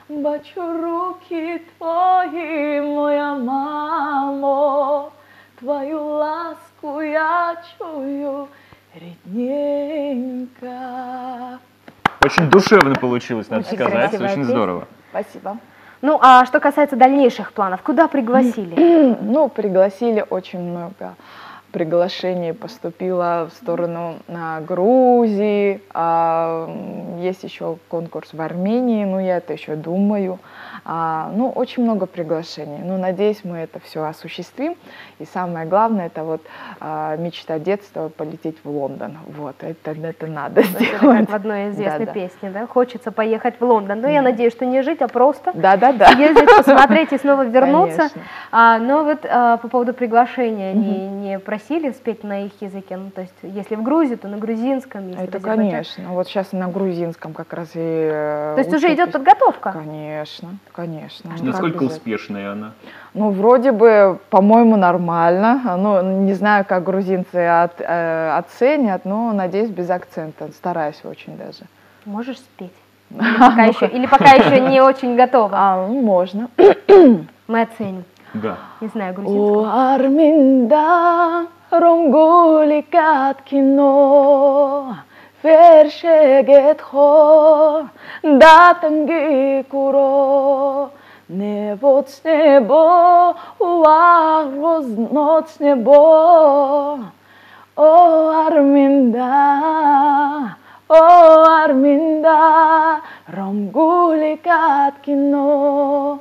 бачу руки твої, моя мамо, твою ласку я чую, рідненька. Очень душевно получилось, надо очень сказать, очень песня. здорово. Спасибо. Ну, а что касается дальнейших планов, куда пригласили? [clears throat] Ну, пригласили очень много приглашений поступило в сторону а, Грузии, а, есть еще конкурс в Армении, ну я это еще думаю. А, ну, очень много приглашений. Ну, надеюсь, мы это все осуществим. И самое главное, это вот а, мечта детства полететь в Лондон. Вот, это, это надо сделать. Это как в одной известной да, песне, да? Хочется поехать в Лондон. Но ну, я надеюсь, что не жить, а просто да, да, да. съездить, посмотреть и снова [laughs] вернуться. А, но вот а, по поводу приглашения, угу. не, не просили спеть на их языке? Ну, то есть, если в Грузии, то на грузинском. Если это, конечно. Вот сейчас на грузинском как раз и э, То есть уже идет подготовка? Конечно. Конечно. А насколько успешная она? Ну, вроде бы, по-моему, нормально. Ну, не знаю, как грузинцы от, э, оценят, но, надеюсь, без акцента. Стараюсь очень даже. Можешь спеть? [laughs] Или пока, еще, или пока еще не очень готова? А, ну, можно. Мы оценим. Да. Не знае грузинско. О, Арминда, ронгули кат кино, фершегет хо, да танги куро. Небо с небо, уа, рознот с небо. О, Арминда, о, Арминда, ронгули кат кино.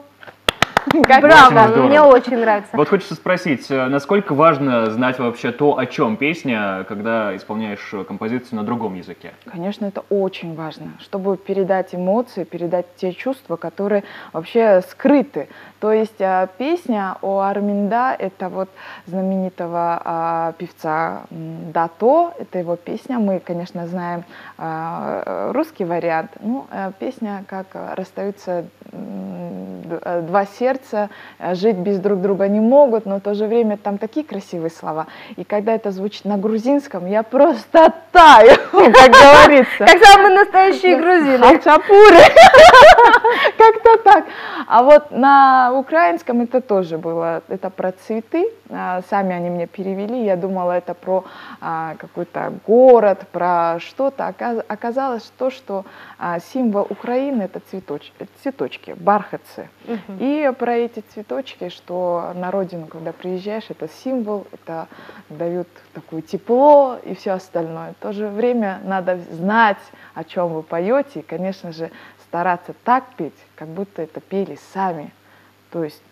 Браво, мне очень нравится. Вот хочется спросить, э, насколько важно знать вообще то, о чем песня, когда исполняешь э, композицию на другом языке? Конечно, это очень важно, чтобы передать эмоции, передать те чувства, которые вообще скрыты. То есть а, песня о Арминда, это вот знаменитого а, певца Дато, это его песня. Мы, конечно, знаем а, русский вариант. Ну, песня, как расстаются два сердца, жить без друг друга не могут, но в то же время там такие красивые слова. И когда это звучит на грузинском, я просто таю, [laughs] как говорится. Как самые настоящие грузины. Хачапуры. [laughs] Как-то так. А вот на украинском это тоже было, это про цветы. А, сами они мне перевели, я думала, это про а, какой-то город, про что-то. Оказалось то, что а, символ Украины это цветоч, цветочки, бархатцы. Угу. И про эти цветочки, что на родину, когда приезжаешь, это символ, это дают такое тепло и все остальное. В то же время надо знать, о чем вы поете, и, конечно же, стараться так петь, как будто это пели сами. То есть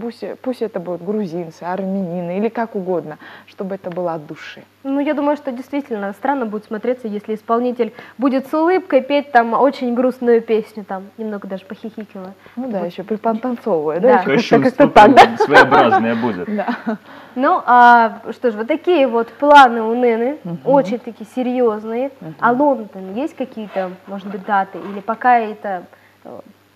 пусть, пусть это будут грузинцы, армянины или как угодно, чтобы это было от души. Ну, я думаю, что действительно странно будет смотреться, если исполнитель будет с улыбкой петь там очень грустную песню, там немного даже похихикивая. Ну да, вот. еще припонтанцовывая, да? да. Еще как-то так. Своеобразное будет. Да. Ну, а что ж, вот такие вот планы у Нены, угу. очень такие серьезные. Угу. А Лондон есть какие-то, может быть, даты? Или пока это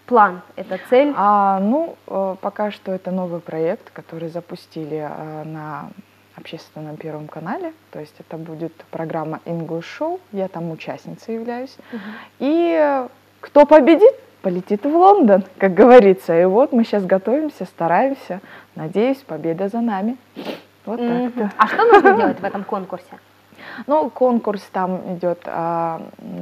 план, это цель? А, ну, э, пока что это новый проект, который запустили э, на общественном Первом канале. То есть это будет программа English Show. Я там участницей являюсь. Мгм. И кто победит, полетит в Лондон, как говорится. И вот мы сейчас готовимся, стараемся. Надеюсь, победа за нами. Вот Мгм. так. А что нужно делать в этом конкурсе? Ну, конкурс там идет, а,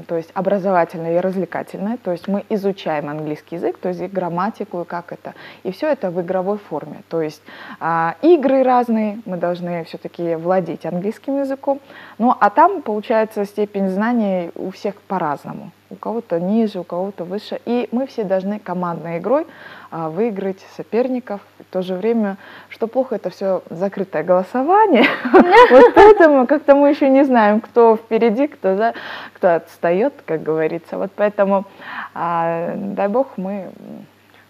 то есть образовательный и развлекательный, то есть мы изучаем английский язык, то есть и грамматику, и как это, и все это в игровой форме, то есть а, игры разные, мы должны все-таки владеть английским языком, ну, а там, получается, степень знаний у всех по-разному, у кого-то ниже, у кого-то выше, и мы все должны командной игрой а, выиграть соперников, в то же время, что плохо, это все закрытое голосование, [laughs] вот поэтому как-то мы еще не знаем, кто впереди, кто, за, кто отстает, как говорится. Вот поэтому, а, дай бог, мы...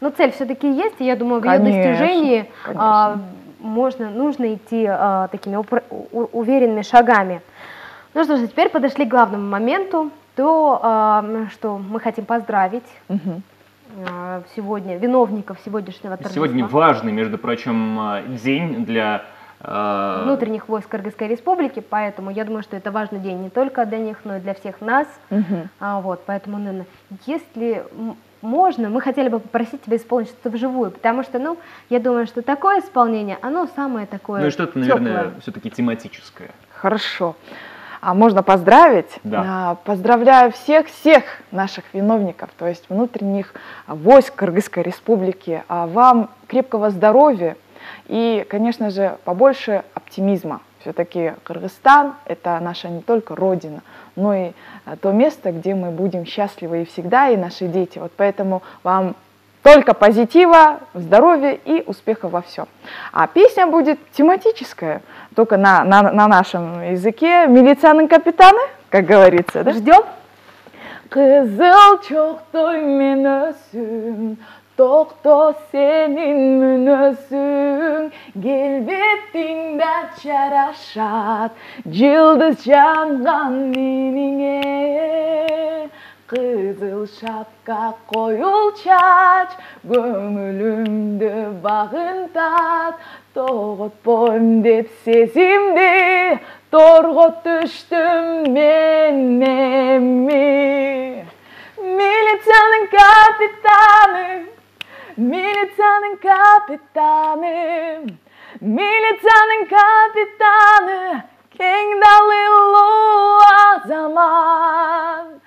Но цель все-таки есть, и я думаю, в ее достижении а, можно, нужно идти такими уверенными шагами. Ну что же, теперь подошли к главному моменту, то, а, что мы хотим поздравить а, сегодня виновников сегодняшнего торжества. Сегодня важный, между прочим, э, день для э, внутренних войск Кыргызской республики, поэтому я думаю, что это важный день не только для них, но и для всех нас. А, вот, поэтому, наверное, если можно, мы хотели бы попросить тебя исполнить что-то вживую, потому что, ну, я думаю, что такое исполнение, оно самое такое Ну и что-то, наверное, все-таки тематическое. Хорошо. А можно поздравить? Да. А, Поздравляю всех-всех наших виновников, то есть внутренних а, войск Кыргызской республики. А Вам крепкого здоровья и, конечно же, побольше оптимизма. Все-таки Кыргызстан – это наша не только родина, но и а, то место, где мы будем счастливы и всегда, и наши дети. Вот поэтому вам только позитива, здоровья и успеха во всем. А песня будет тематическая, только на, на, на нашем языке. Милиционный капитаны, как говорится. Да? Ждем. Кызыл чоктой мен өсүм Токто сенин мүнөсүң Келбетиңде жарашат Жылдыз жанган мениңе қызыл шапқа қойыл чач көңілімді бағынтат тоғытпон деп сезімді Торғыт түштім мен мемми милицияның капитаны милицияның капитаны милицияның капитаны кең далылу азамат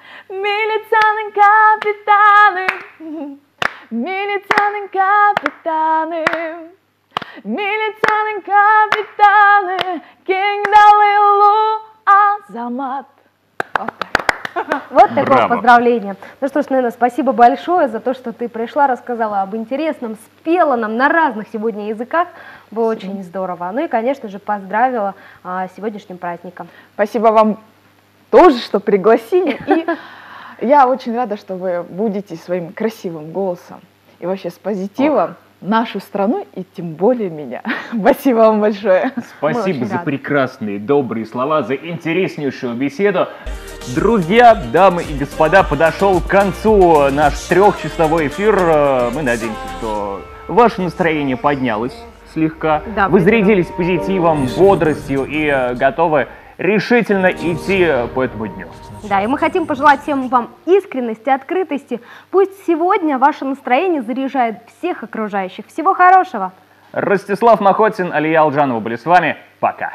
Капитаны Милицияның капитаны Милицияның капитаны Кең далылуу азамат Вот такое Браво. поздравление. Ну что ж, Нина, спасибо большое за то, что ты пришла, рассказала об интересном, спела нам на разных сегодня языках. Было очень здорово. Ну и, конечно же, поздравила а, с сегодняшним праздником. Спасибо вам тоже, что пригласили. И я очень рада, что вы будете своим красивым голосом и вообще с позитивом нашу страну и тем более меня. [laughs] Спасибо вам большое. Спасибо за прекрасные, добрые слова, за интереснейшую беседу. Друзья, дамы и господа, подошел к концу наш трехчасовой эфир. Э, Мы надеемся, что ваше настроение поднялось слегка. Да, Вы зарядились позитивом, бодростью и э, готовы решительно идти по этому дню. Да, и мы хотим пожелать всем вам искренности, открытости. Пусть сегодня ваше настроение заряжает всех окружающих. Всего хорошего! Ростислав Махотин, Алия Алджанова были с вами. Пока.